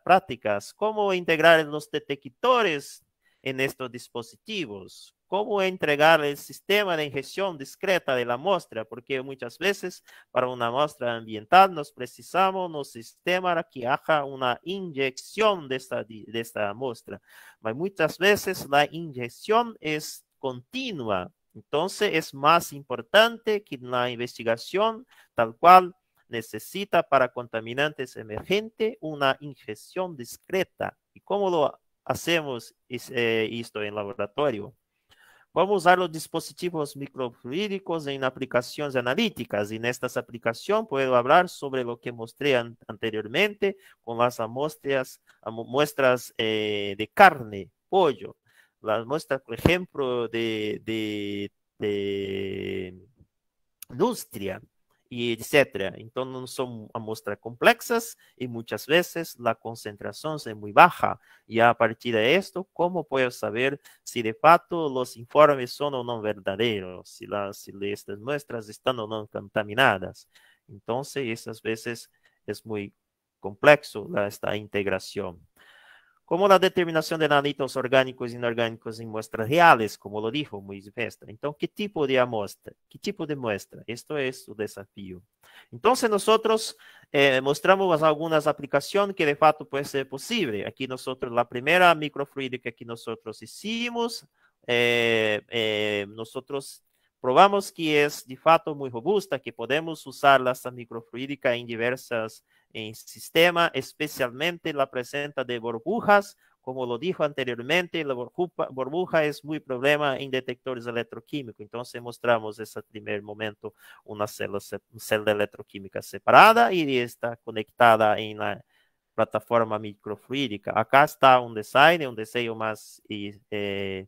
prácticas, cómo integrar los detectores en estos dispositivos, cómo entregar el sistema de ingestión discreta de la muestra, porque muchas veces para una muestra ambiental nos precisamos un sistema que haga una inyección de esta, de esta muestra, pero muchas veces la inyección es continua, entonces es más importante que la investigación tal cual necesita para contaminantes emergentes una ingestión discreta. ¿Y cómo lo hacemos eh, esto en laboratorio? Vamos a usar los dispositivos microfluídicos en aplicaciones analíticas y en estas aplicaciones puedo hablar sobre lo que mostré anteriormente con las muestras, muestras eh, de carne, pollo. Las muestras, por ejemplo, de, de, de industria y etcétera. Entonces son muestras complexas y muchas veces la concentración es muy baja. Y a partir de esto, ¿cómo puedo saber si de facto los informes son o no verdaderos? Si, las, si estas muestras están o no contaminadas. Entonces, esas veces es muy complejo esta integración como la determinación de nanitos orgánicos e inorgánicos en muestras reales, como lo dijo Moisés Vestra. Entonces, ¿qué tipo de muestra? ¿Qué tipo de muestra? Esto es su desafío. Entonces, nosotros eh, mostramos algunas aplicaciones que de fato puede ser posible. Aquí nosotros, la primera microfluídica que nosotros hicimos, eh, eh, nosotros probamos que es de fato muy robusta, que podemos usar esta microfluídica en diversas en sistema, especialmente la presencia de burbujas, como lo dijo anteriormente, la burbuja, es muy problema en detectores electroquímicos. Entonces mostramos ese primer momento una celda, celda electroquímica separada y está conectada en la plataforma microfluídica. Acá está un design, un diseño más eh,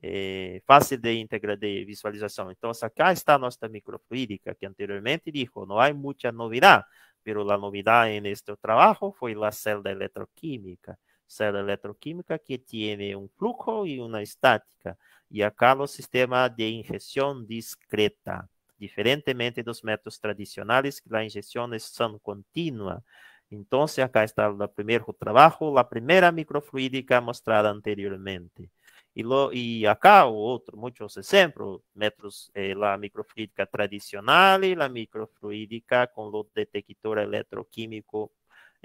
eh, fácil de integrar, de visualización. Entonces acá está nuestra microfluídica que anteriormente dijo, no hay mucha novedad pero la novedad en este trabajo fue la celda electroquímica. Celda electroquímica que tiene un flujo y una estática. Y acá los sistemas de ingestión discreta. Diferentemente de los métodos tradicionales, que la ingestión es son continua. Entonces, acá está el primer trabajo, la primera microfluídica mostrada anteriormente. Y, acá otro, muchos ejemplos, metros, eh, la microfluídica tradicional y la microfluídica con los detector electroquímico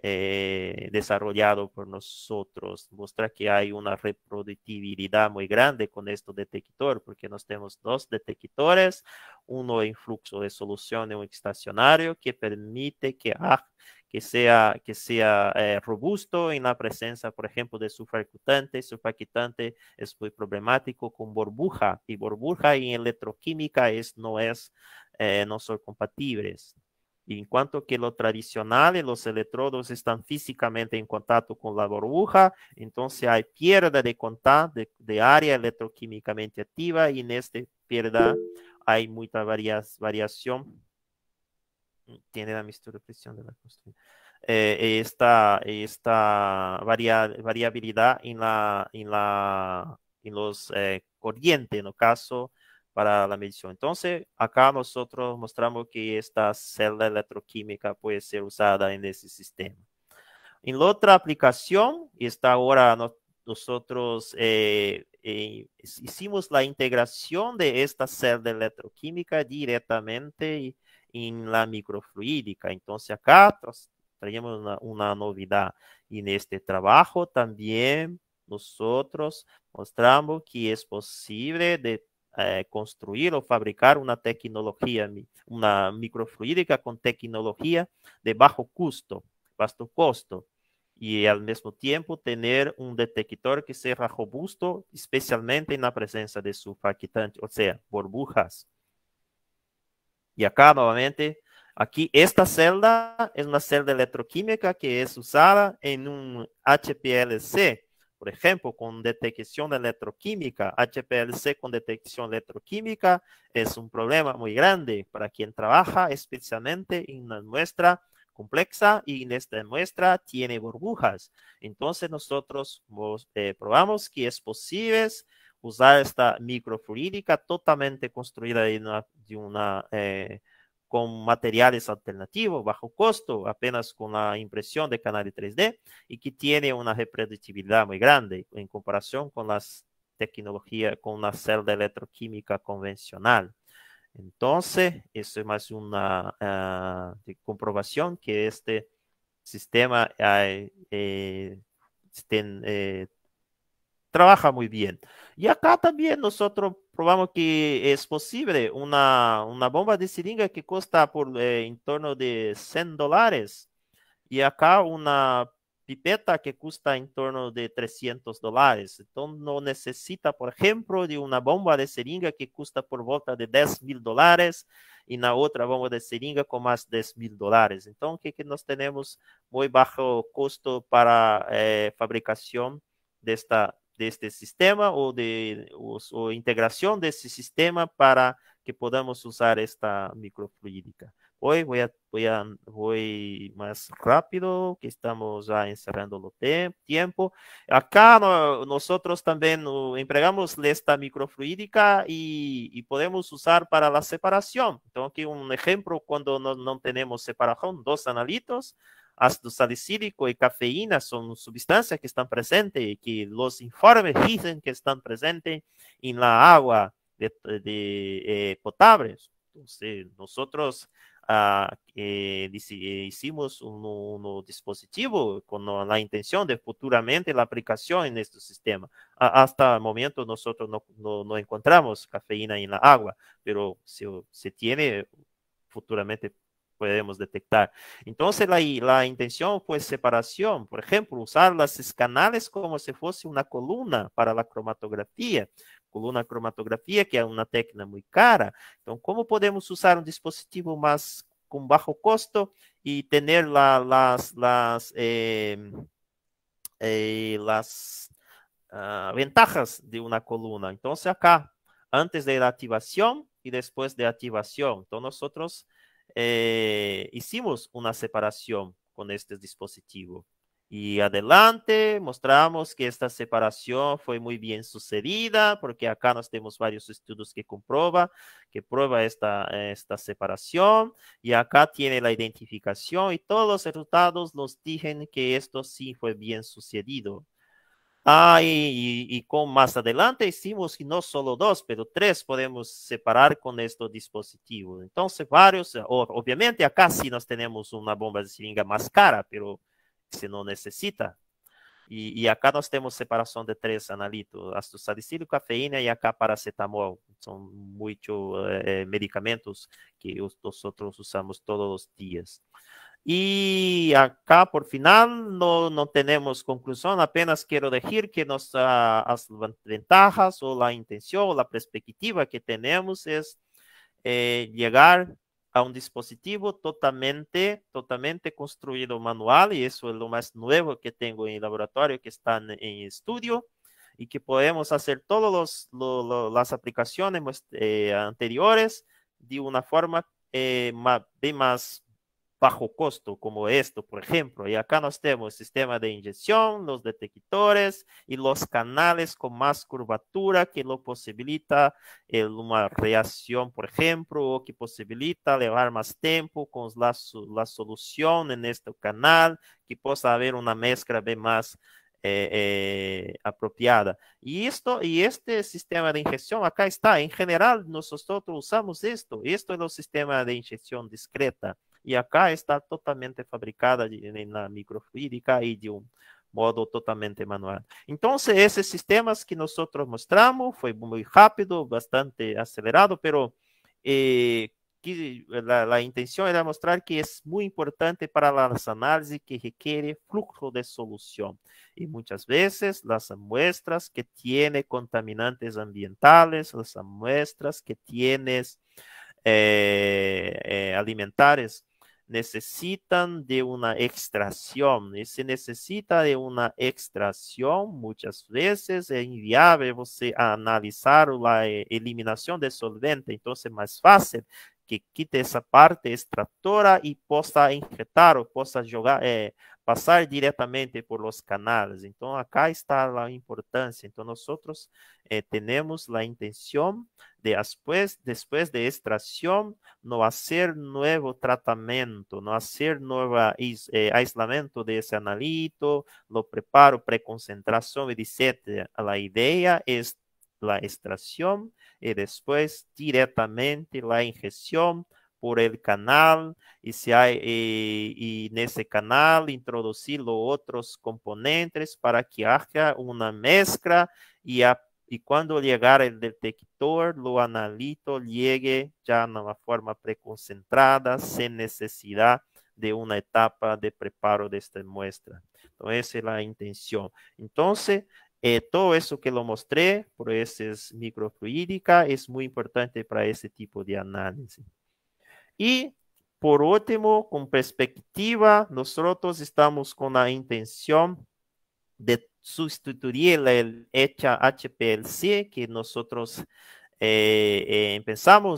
eh, desarrollado por nosotros. Muestra que hay una reproductibilidad muy grande con este detector, porque nos tenemos dos detectores, uno en flujo de solución y un estacionario, que permite que, ah, que sea, que sea eh, robusto en la presencia, por ejemplo, de surfactante. Surfactante es muy problemático con burbuja y burbuja y electroquímica es, no, es, eh, no son compatibles. en cuanto que lo tradicional, los electrodos están físicamente en contacto con la burbuja, entonces hay pérdida de contacto de, de área electroquímicamente activa y en esta pérdida hay mucha variación tiene la mistura presión de la construcción. Eh, esta, esta variabilidad en, la, en, la, en los eh, corrientes, en el caso para la medición. Entonces, acá nosotros mostramos que esta celda electroquímica puede ser usada en ese sistema. En la otra aplicación, está ahora nosotros eh, hicimos la integración de esta celda electroquímica directamente en la microfluídica. Entonces acá traemos una, novedad. Y en este trabajo también nosotros mostramos que es posible de eh, construir o fabricar una tecnología, una microfluídica con tecnología de bajo costo, bajo costo, y al mismo tiempo tener un detector que sea robusto, especialmente en la presencia de surfactante, o sea, burbujas. Y acá nuevamente, aquí esta celda es una celda electroquímica que es usada en un HPLC, por ejemplo, con detección electroquímica, HPLC con detección electroquímica es un problema muy grande para quien trabaja especialmente en una muestra compleja y en esta muestra tiene burbujas. Entonces nosotros eh, probamos que es posible usar esta microfluídica totalmente construida de una, eh, con materiales alternativos, bajo costo, apenas con la impresión de canal 3D y que tiene una reproductibilidad muy grande en comparación con las tecnologías, con la celda electroquímica convencional. Entonces, eso es más una uh, comprobación que este sistema eh, estén, eh, trabaja muy bien. Y acá también nosotros probamos que es posible una, una bomba de seringa que cuesta por eh, en torno de 100 dólares. Y acá una pipeta que cuesta en torno de 300 dólares. Entonces no necesita, por ejemplo, de una bomba de seringa que cuesta por volta de 10 mil dólares y una otra bomba de seringa con más de 10 mil dólares. Entonces, que, que nós temos muy bajo costo para eh, fabricación de esta de este sistema o de o, integración de ese sistema para que podamos usar esta microfluídica. Hoy voy a, voy a voy más rápido, que estamos ya encerrando el tiempo. Acá nosotros también empleamos esta microfluídica y, y, podemos usar para la separación. Entonces, aquí un ejemplo cuando no, no tenemos separación, dos analitos, ácido salicílico y cafeína son sustancias que están presentes y que los informes dicen que están presentes en la agua de, eh, potable. Entonces, nosotros ah, eh, hicimos un, dispositivo con la intención de futuramente la aplicación en este sistema. hasta el momento nosotros no, no, encontramos cafeína en la agua, pero se, se tiene futuramente podemos detectar. Entonces, la, la intención fue separación. Por ejemplo, usar las canales como si fuese una columna para la cromatografía. Columna cromatografía, que es una técnica muy cara. Entonces, ¿cómo podemos usar un dispositivo más con bajo costo y tener la, las, las, eh, eh, las uh, ventajas de una columna? Entonces, acá, antes de la activación y después de activación. Entonces, nosotros eh, hicimos una separación con este dispositivo. Y adelante mostramos que esta separación fue muy bien sucedida, porque acá nos tenemos varios estudios que comprueba, que prueba esta, esta separación, y acá tiene la identificación y todos los resultados nos dicen que esto sí fue bien sucedido. Ah, y, con más adelante hicimos que no solo dos, pero tres podemos separar con estos dispositivos. Entonces, varios, obviamente acá sí nos tenemos una bomba de seringa más cara, pero se no necesita. Y, acá nós temos separação de três analitos, ácido salicílico, cafeína e acá paracetamol. São muitos eh, medicamentos que nós usamos todos os dias. Y acá por final no, no tenemos conclusión, apenas quiero decir que nuestras ventajas o la intención o la perspectiva que tenemos es eh, llegar a un dispositivo totalmente, totalmente construido manual y eso es lo más nuevo que tengo en el laboratorio que están en estudio y que podemos hacer todas las aplicaciones eh, anteriores de una forma eh, más, más bajo costo como esto, por ejemplo. Y acá nos tenemos el sistema de inyección, los detectores y los canales con más curvatura que lo posibilita una reacción, por ejemplo, o que posibilita llevar más tiempo con la, la solución en este canal, que pueda haber una mezcla de más eh, eh, apropiada. Y esto y este sistema de inyección acá está. En general, nosotros usamos esto. Esto es el sistema de inyección discreta. Y acá está totalmente fabricada en la microfluídica y de un modo totalmente manual. Entonces, esos sistemas que nosotros mostramos fue muy rápido, bastante acelerado, pero eh, intención era mostrar que es muy importante para las análisis que requiere flujo de solución. Y muchas veces las muestras que tienen contaminantes ambientales, las muestras que tienen eh, eh, alimentares, necesitan de una extracción. Y se necesita de una extracción, muchas veces es inviable você analizar la eh, eliminación de solvente. Entonces, es más fácil que quite essa parte extratora e possa injetar ou possa jogar, é, passar diretamente por los canais. Então, acá está a importância. Então, nós eh, temos a intenção de, después, después de extração, não fazer novo tratamento, não fazer novo eh, aislamento desse analito, lo preparo, preconcentração, etc. A ideia é a extração y después directamente la ingestión por el canal y, si hay, eh, y, en ese canal introducir los otros componentes para que haya una mezcla y, y cuando llegar el detector, lo analito llegue ya en una forma preconcentrada sin necesidad de una etapa de preparo de esta muestra. Entonces, esa es la intención. Entonces, eh, todo eso que lo mostré, por eso es microfluídica, es muy importante para ese tipo de análisis. Y por último, con perspectiva, nosotros estamos con la intención de sustituir el HPLC que nosotros eh, eh,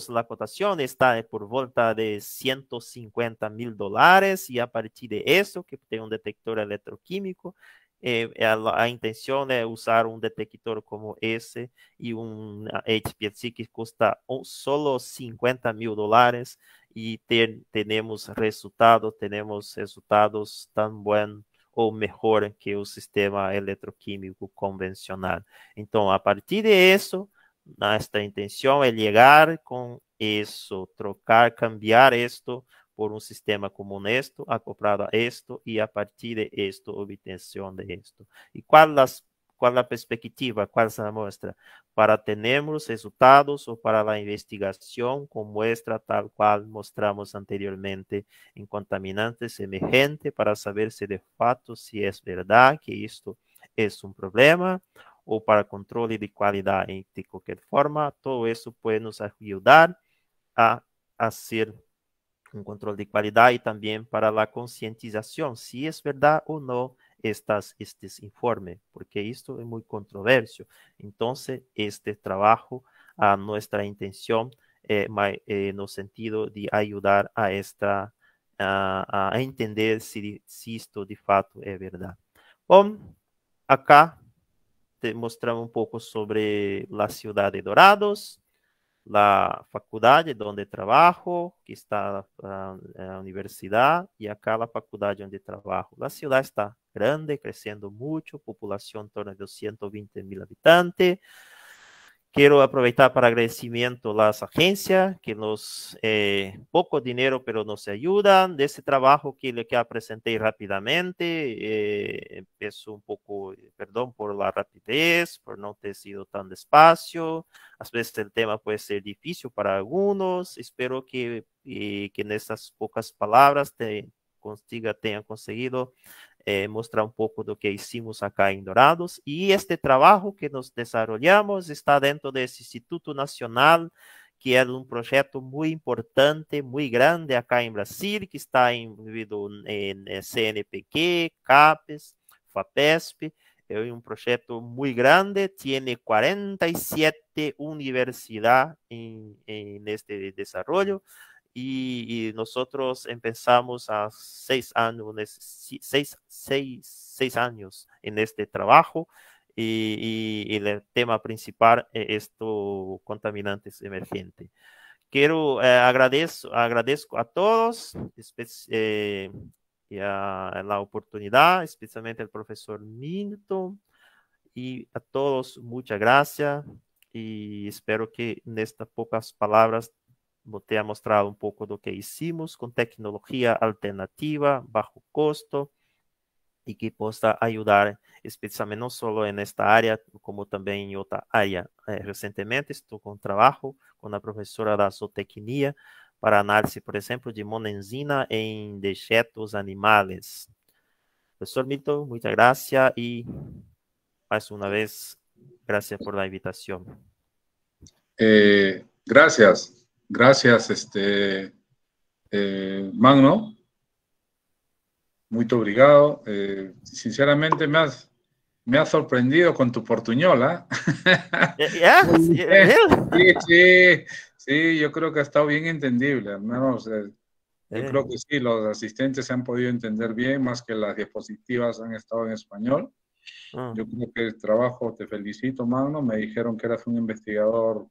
la cotación está por vuelta de 150 mil dólares y a partir de eso, que tiene un detector electroquímico, eh, a, a, usar um detector como esse e um HPLC que custa um, solo 50 mil dólares e ter, temos resultado, temos resultados tão bons ou melhor que o sistema eletroquímico convencional. Então, a partir de isso, nossa intenção é chegar com isso, trocar, cambiar isto por un sistema como esto, acoplado a esto, y a partir de esto, obtención de esto. ¿Y cuál, las, cuál la perspectiva, cuál es la muestra? Para tener resultados o para la investigación con muestra tal cual mostramos anteriormente en contaminantes emergentes para saber si de fato si es verdad que esto es un problema o para controle de calidad de cualquier forma, todo eso puede nos ayudar a hacer um controle de qualidade e também para a conscientização, se é verdade ou não estas, estes informes, porque isto é muito controverso. Então, este trabalho, a nossa intenção é, é no sentido de ajudar a esta a, entender se, se isto de fato é verdade. Bom, acá te mostramos um pouco sobre a cidade de Dorados, la faculdad donde trabajo, que está uh, la universidad, y acá la faculdad donde trabajo. La ciudad está grande, creciendo mucho, población en torno a 220 mil habitantes. Quiero aprovechar para agradecimiento a las agencias que nos, eh, poco dinero, pero nos ayudan de ese trabajo que le que presenté rápidamente. Eh, un poco, perdón por la rapidez, por no ter sido tan despacio. A veces el tema puede ser difícil para algunos. Espero que, eh, que en estas pocas palabras te consiga, tenha conseguido eh, mostrar um pouco do que hicimos acá em Dorados. E este trabalho que nos desarrollamos está dentro desse Instituto Nacional, que é um projeto muito importante, muito grande acá em Brasil, que está envolvido em CNPq, CAPES, FAPESP. É um projeto muito grande, tem 47 universidades neste desenvolvimento y, y, nosotros empezamos a seis años, seis, seis, seis años en este trabajo y, y, el tema principal es esto, contaminantes emergentes. Quiero, eh, agradezco, agradezco a todos eh, y a la oportunidad, especialmente al profesor Milton y a todos muchas gracias y espero que en estas pocas palabras a mostrar um pouco do que hicimos com tecnologia alternativa, baixo custo, y que pueda ayudar especialmente no solo en esta área, como también en otra área. Eh, recientemente estuve con trabajo con la profesora de zootecnia para análisis, por ejemplo, de monenzina en dejetos animales. Profesor Milton, muchas gracias y más una vez, gracias por la invitación. Eh, gracias, gracias, este, eh, Magno. Muy obrigado. Eh, sinceramente me has, me has sorprendido con tu portuñola. sí, sí, sí, yo creo que ha estado bien entendible, al menos yo creo que sí, los asistentes se han podido entender bien, más que las diapositivas han estado en español. Ah. Yo creo que el trabajo, te felicito, Magno. Me dijeron que eras un investigador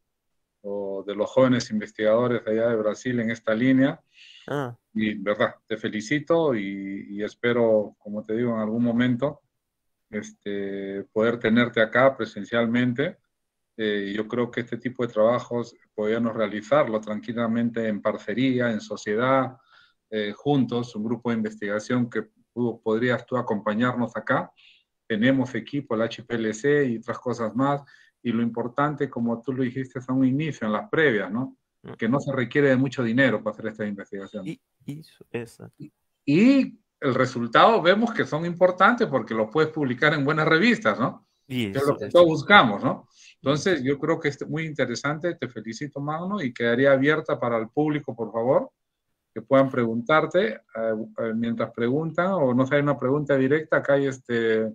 o de los jóvenes investigadores allá de Brasil en esta línea. Ah. Y verdad, te felicito y, espero, como te digo, en algún momento este, poder tenerte acá presencialmente. Eh, yo creo que este tipo de trabajos podríamos realizarlo tranquilamente en parcería, en sociedad, eh, juntos, un grupo de investigación que podrías tú acompañarnos acá. Tenemos equipo, el HPLC y otras cosas más. Y lo importante, como tú lo dijiste, es un inicio, en las previas, ¿no? Mm. que no se requiere de mucho dinero para hacer esta investigación. Y, y el resultado vemos que son importantes porque lo puedes publicar en buenas revistas, ¿no? Y es lo que todos buscamos, ¿no? Entonces, yo creo que es muy interesante, te felicito, Magno, y quedaría abierta para el público, por favor, que puedan preguntarte eh, eh, mientras preguntan, o no sé, hay una pregunta directa, acá hay, este,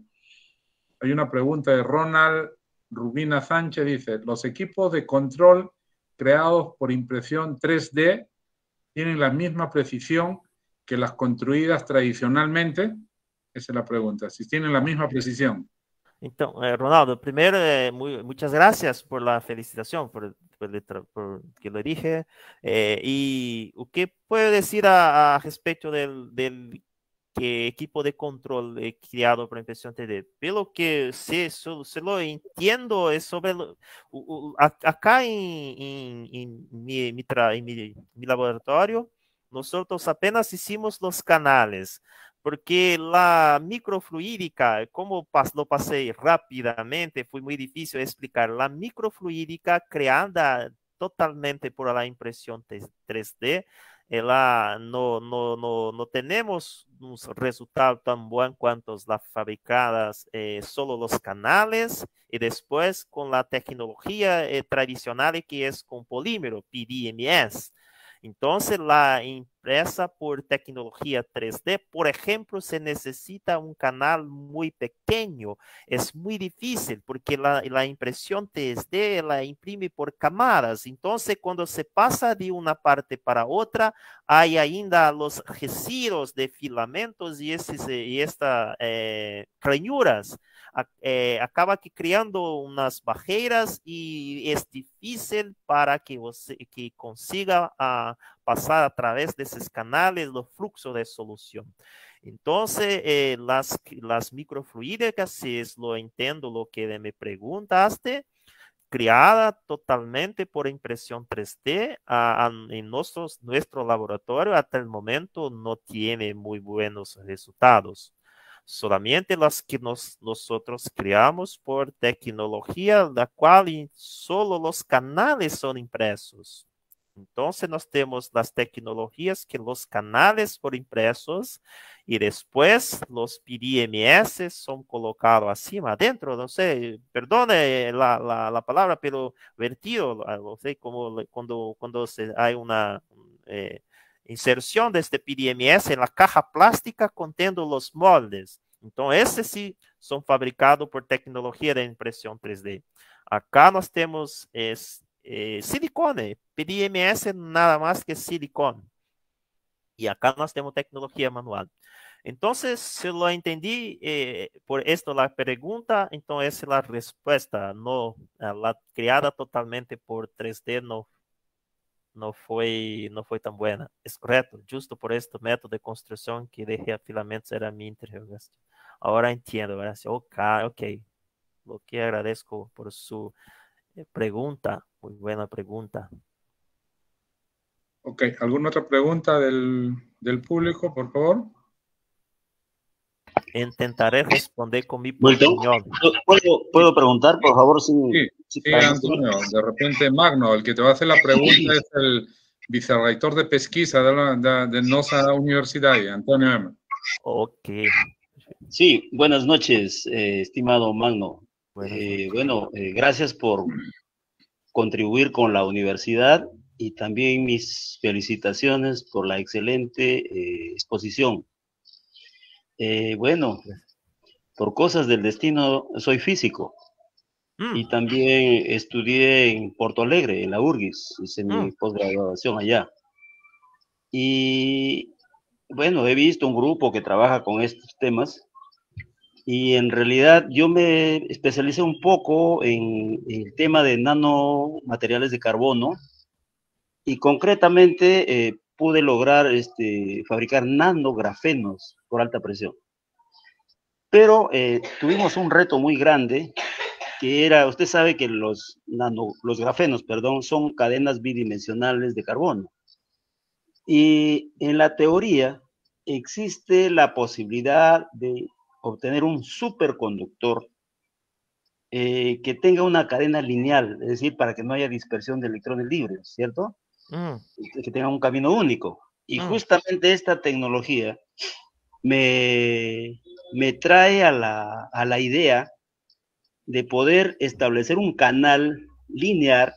hay una pregunta de Ronald Rubina Sánchez, dice, los equipos de control creados por impresión 3D tienen la misma precisión que las construidas tradicionalmente? Esa es la pregunta, si tienen la misma precisión. Entonces, eh, Ronaldo, primero, eh, muchas gracias por la felicitación, por, que lo dije. Eh, ¿Y qué puede decir a, respecto del que equipo de control he creado para impresión 3D. Pelo que se, se lo entiendo es sobre acá en, en, mi, mi, mi, laboratorio nosotros apenas hicimos los canales porque la microfluídica, como lo pasé rápidamente, fue muy difícil explicar. La microfluídica creada totalmente por la impresión 3D ela no, no, no, no tenemos un resultado tan bueno cuanto las fabricadas eh, solo los canales y después con la tecnología eh, tradicional que es con polímero, PDMS. Entonces, la impresa por tecnología 3D, por ejemplo, se necesita un canal muy pequeño. Es muy difícil porque la, impresión 3D la imprime por cámaras. Entonces, cuando se pasa de una parte para otra, hay ainda los residuos de filamentos y, esas y esta, eh, eh, acaba que creando unas barreras y es difícil para que, que consiga uh, pasar a través de esos canales los fluxos de solución. Entonces, eh, las, microfluídicas, si es lo entiendo lo que me preguntaste, creada totalmente por impresión 3D a, a, en nuestro laboratorio hasta el momento no tiene muy buenos resultados solamente las que nos, nosotros creamos por tecnología, la cual solo los canales son impresos. Entonces, nós temos las tecnologías que los canales por impresos y después los PDMS son colocados acima, adentro, no sé, perdone la, la, la palabra, pero vertido, no sé, como cuando, cuando se, hay una eh, inserción de este PDMS en la caja plástica contendo los moldes. Entonces, esses sí son fabricados por tecnología de impresión 3D. Acá nós temos es, eh, silicone, PDMS nada más que silicone. Y acá nós temos tecnología manual. Entonces, si lo entendí eh, por esto la pregunta, entonces la respuesta, no, la creada totalmente por 3D no não foi não foi tão boa. É correto? Justo por este método de construção que de filamentos era minha interrogação. Agora entendo. Agora, ok, ok. Lo que agradeço por sua eh, pergunta. Muito boa pergunta. Ok, ¿alguna outra pergunta del, del público, por favor? Intentaré responder con mi opinión. ¿Puedo, preguntar, por favor? Sí, sí, Antonio, de repente Magno, el que te va a hacer la pregunta es el vicerrector de pesquisa de, la, de, de Nosa Universidad, Antonio M. Ok. Sí, buenas noches, eh, estimado Magno. Eh, bueno, eh, gracias por contribuir con la universidad y también mis felicitaciones por la excelente exposición. Bueno, por cosas del destino soy físico y mm. también estudié en Porto Alegre, en la URGIS, hice mi mm. posgraduación allá. Y bueno, he visto un grupo que trabaja con estos temas y en realidad yo me especialicé un poco en, el tema de nanomateriales de carbono y concretamente eh, pude lograr este, fabricar nanografenos por alta presión. Pero eh, tuvimos un reto muy grande que era, usted sabe que los, nano, los grafenos, perdón, son cadenas bidimensionales de carbono. Y en la teoría existe la posibilidad de obtener un superconductor eh, que tenga una cadena lineal, es decir, para que no haya dispersión de electrones libres, ¿cierto? Mm. Que tenga un camino único. Y mm. justamente esta tecnología me, me trae a la, a la idea de poder establecer un canal lineal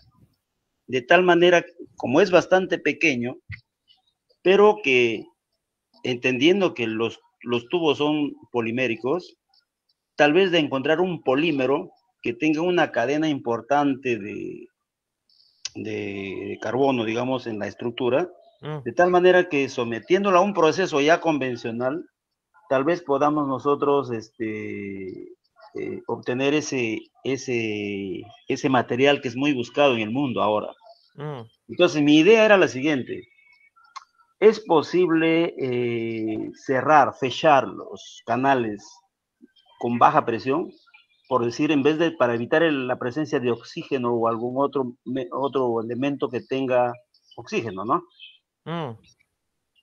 de tal manera, como es bastante pequeño, pero que entendiendo que los, los tubos son poliméricos, tal vez de encontrar un polímero que tenga una cadena importante de, de, carbono, digamos, en la estructura, mm. de tal manera que sometiéndolo a un proceso ya convencional, tal vez podamos nosotros este, eh, obtener ese, ese, ese material que es muy buscado en el mundo ahora. Mm. Entonces, mi idea era la siguiente es posible eh, cerrar, fechar los canales con baja presión, por decir, en vez de para evitar la presencia de oxígeno o algún otro, otro elemento que tenga oxígeno, ¿no? Mm.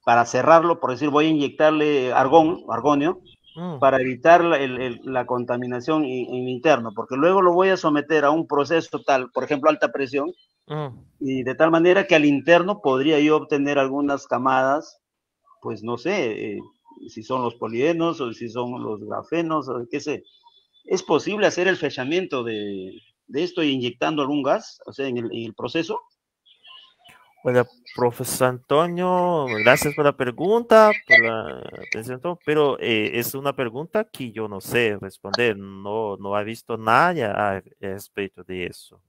Para cerrarlo, por decir, voy a inyectarle argón, argonio, mm. para evitar la, contaminación en interno, porque luego lo voy a someter a un proceso tal, por ejemplo, alta presión, Mm. Y de tal manera que al interno podría yo obtener algunas camadas, pues no sé, eh, si son los polienos o si son los grafenos o qué sé. ¿Es posible hacer el fechamiento de, esto inyectando algún gas, o sea, en el, proceso? Bueno, profesor Antonio, gracias por la pregunta, por la atención, pero eh, es una pregunta que yo no sé responder, no, no he visto nada a respecto de eso.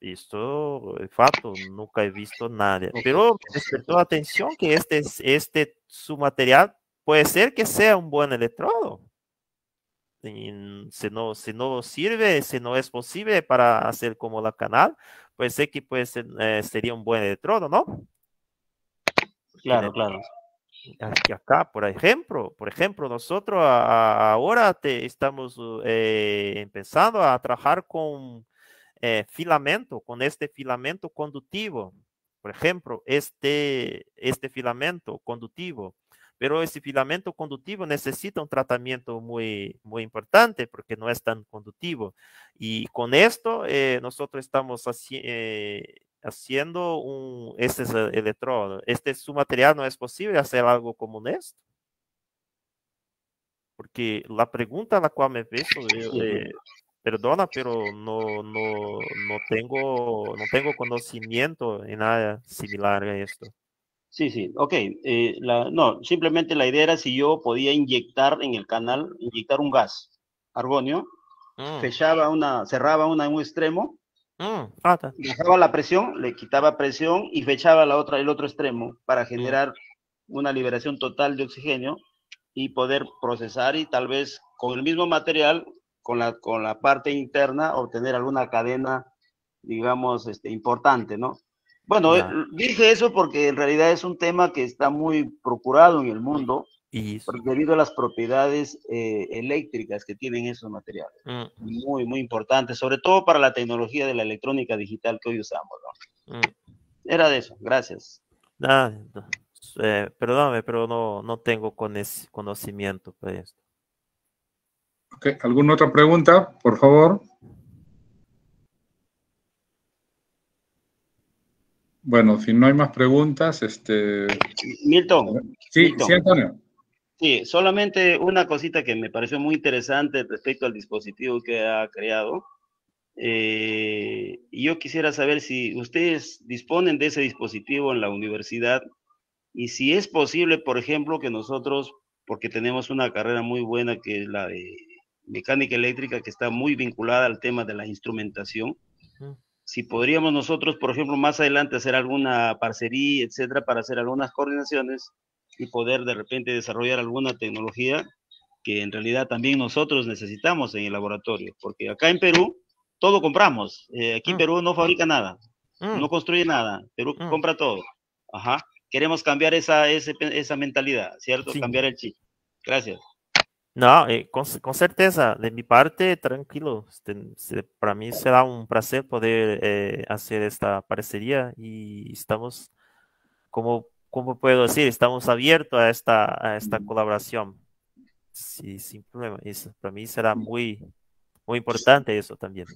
Esto es fato, nunca he visto nada. Pero me despertó la atención que este, este, su material puede ser que sea un buen electrodo. Si, no, si no sirve, si no es posible para hacer como la canal, que puede ser, eh, sería un buen electrodo, ¿no? Claro, claro. Aquí acá, por ejemplo, por ejemplo, nosotros ahora te, estamos eh, empezando a trabajar con eh, filamento, con este filamento conductivo. Por ejemplo, este, este filamento conductivo. Pero ese filamento conductivo necesita un tratamiento muy, muy importante porque no es tan conductivo. Y con esto eh, nosotros estamos eh, haciendo un, este es el electrodo. Este su material no es posible hacer algo como esto. Porque la pregunta a la cual me he perdona, pero no, no, no, tengo, no tengo conocimiento en nada similar a esto. Sí, sí, ok. Eh, no, simplemente la idea era si yo podía inyectar en el canal, inyectar un gas, argonio, mm. fechaba una, cerraba una en un extremo, mm, bajaba la presión, le quitaba presión y fechaba la otra, el otro extremo para mm. generar una liberación total de oxígeno y poder procesar y tal vez con el mismo material con la, con la parte interna obtener alguna cadena, digamos, este, importante, ¿no? Bueno, eh, dije eso porque en realidad es un tema que está muy procurado en el mundo y debido a las propiedades eh, eléctricas que tienen esos materiales. Mm. Muy, muy importante, sobre todo para la tecnología de la electrónica digital que hoy usamos, ¿no? Mm. Era de eso, gracias. Ah, Eh, perdóname, pero no, no tengo con ese conocimiento de esto. Okay. ¿Alguna otra pregunta, por favor? Bueno, si no hay más preguntas, este... Milton. Sí, sí, Antonio. Sí, solamente una cosita que me pareció muy interesante respecto al dispositivo que ha creado. Eh, yo quisiera saber si ustedes disponen de ese dispositivo en la universidad y si es posible, por ejemplo, que nosotros, porque tenemos una carrera muy buena que es la de mecánica eléctrica, que está muy vinculada al tema de la instrumentación, si podríamos nosotros, por ejemplo, más adelante hacer alguna parcería, etcétera, para hacer algunas coordinaciones y poder de repente desarrollar alguna tecnología que en realidad también nosotros necesitamos en el laboratorio, porque acá en Perú todo compramos, eh, aquí en mm. Perú no fabrica nada, mm. no construye nada, Perú mm. compra todo. Ajá. Queremos cambiar esa, esa mentalidad, ¿cierto? Cambiar el chip. Gracias. No, eh, con, con, certeza, de mi parte, tranquilo. Este, para mí será un placer poder eh, hacer esta parcería y estamos, como, como puedo decir, estamos abiertos a esta, a esta colaboración. Sí, sin problema. Eso, para mí será muy, muy importante eso también.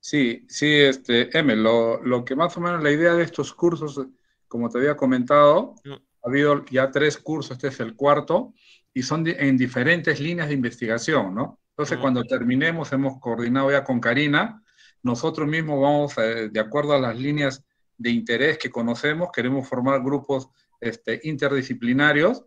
Sí, sí, este, M, lo, lo que más o menos la idea de estos cursos, como te había comentado, mm. ha habido ya tres cursos, este es el cuarto, y son en diferentes líneas de investigación, ¿no? Entonces, cuando terminemos, hemos coordinado ya con Karina, nosotros mismos vamos, de acuerdo a las líneas de interés que conocemos, queremos formar grupos este, interdisciplinarios,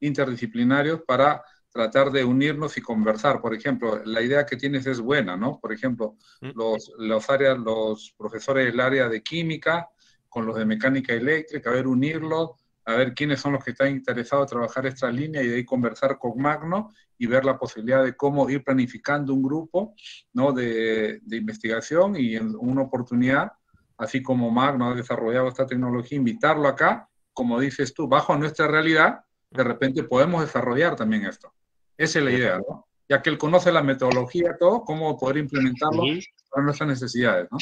interdisciplinarios para tratar de unirnos y conversar. Por ejemplo, la idea que tienes es buena, ¿no? Por ejemplo, los, los, áreas, los profesores del área de química con los de mecánica eléctrica, a ver, unirlos, a ver quiénes son los que están interesados en trabajar esta línea y de ahí conversar con Magno y ver la posibilidad de cómo ir planificando un grupo ¿no? de, de investigación y en una oportunidad, así como Magno ha desarrollado esta tecnología, invitarlo acá, como dices tú, bajo nuestra realidad, de repente podemos desarrollar también esto. Esa es la idea, ¿no? Ya que él conoce la metodología, todo, cómo poder implementarlo para nuestras necesidades, ¿no?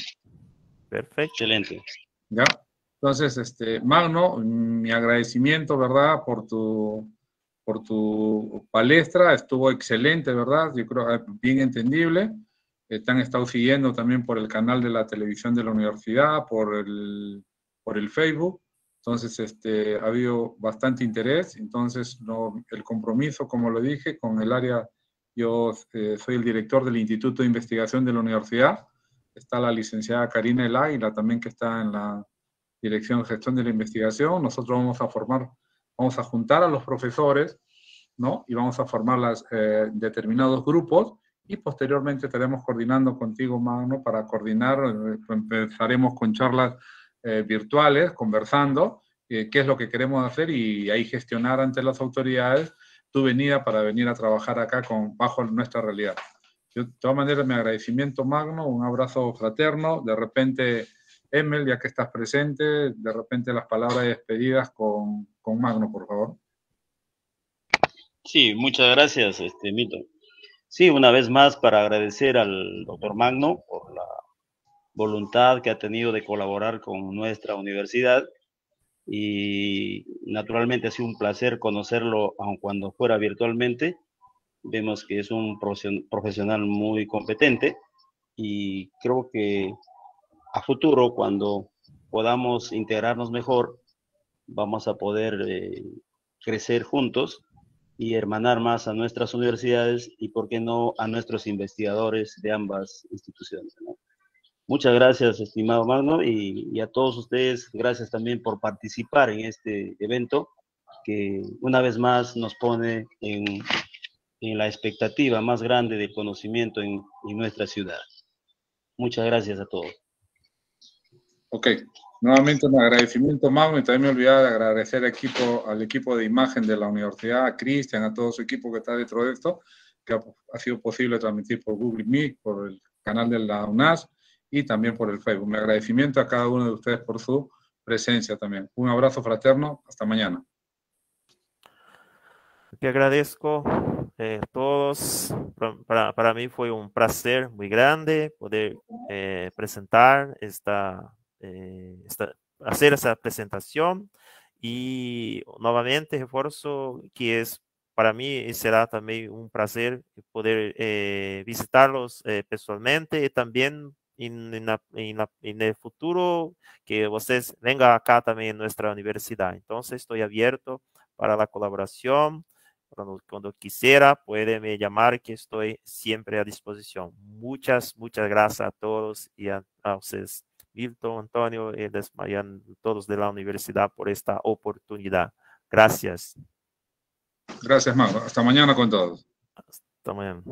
Perfecto. Excelente. ¿Ya? Entonces, este, Magno, mi agradecimiento, ¿verdad? Por tu, por tu palestra, estuvo excelente, ¿verdad? Yo creo ah, bien entendible. Te han estado siguiendo también por el canal de la televisión de la universidad, por el, por el Facebook. Entonces, este, ha habido bastante interés. Entonces, no, el compromiso, como lo dije, con el área, yo eh, soy el director del Instituto de Investigación de la universidad. Está la licenciada Karina El Águila también que está en la Dirección de Gestión de la Investigación. Nosotros vamos a formar, vamos a juntar a los profesores, ¿no? Y vamos a formar las, eh, determinados grupos y posteriormente estaremos coordinando contigo, Magno, para coordinar. Eh, empezaremos con charlas eh, virtuales, conversando qué es lo que queremos hacer y ahí gestionar ante las autoridades tu venida para venir a trabajar acá con, bajo nuestra realidad. de todas maneras, mi agradecimiento, Magno, un abrazo fraterno. De repente Emel, ya que estás presente, de repente las palabras despedidas con, con Magno, por favor. Sí, muchas gracias, este, Mito. Sí, una vez más para agradecer al doctor Magno por la voluntad que ha tenido de colaborar con nuestra universidad y naturalmente ha sido un placer conocerlo, aun cuando fuera virtualmente. Vemos que es un profesional muy competente y creo que a futuro, cuando podamos integrarnos mejor, vamos a poder eh, crecer juntos y hermanar más a nuestras universidades y, por qué no, a nuestros investigadores de ambas instituciones. Muchas gracias, estimado Magno, y, a todos ustedes, gracias también por participar en este evento que una vez más nos pone en, la expectativa más grande del conocimiento en nuestra ciudad. Muchas gracias a todos. Ok, nuevamente un agradecimiento, Magno, y también me olvidaba de agradecer al equipo, al equipo de imagen de la universidad, a Cristian, a todo su equipo que está dentro de esto, que ha, sido posible transmitir por Google Meet, por el canal de la UNAS y también por el Facebook. Mi agradecimiento a cada uno de ustedes por su presencia también. Un abrazo fraterno, hasta mañana. Te agradezco eh, a todos. Para, para, mí fue un placer muy grande poder eh, presentar esta eh, hacer esa presentación Y nuevamente refuerzo que es para mí será también un placer poder eh, visitarlos eh, personalmente y también en, en, el futuro que ustedes vengan acá también en nuestra universidad. Entonces estoy abierto para la colaboración. Cuando, cuando quisiera, puede me llamar que estoy siempre a disposición. Muchas, muchas gracias a todos y a, ustedes, Milton, Antonio y todos de la universidad por esta oportunidad. Gracias. Gracias, Mago. Hasta mañana con todos. Hasta mañana.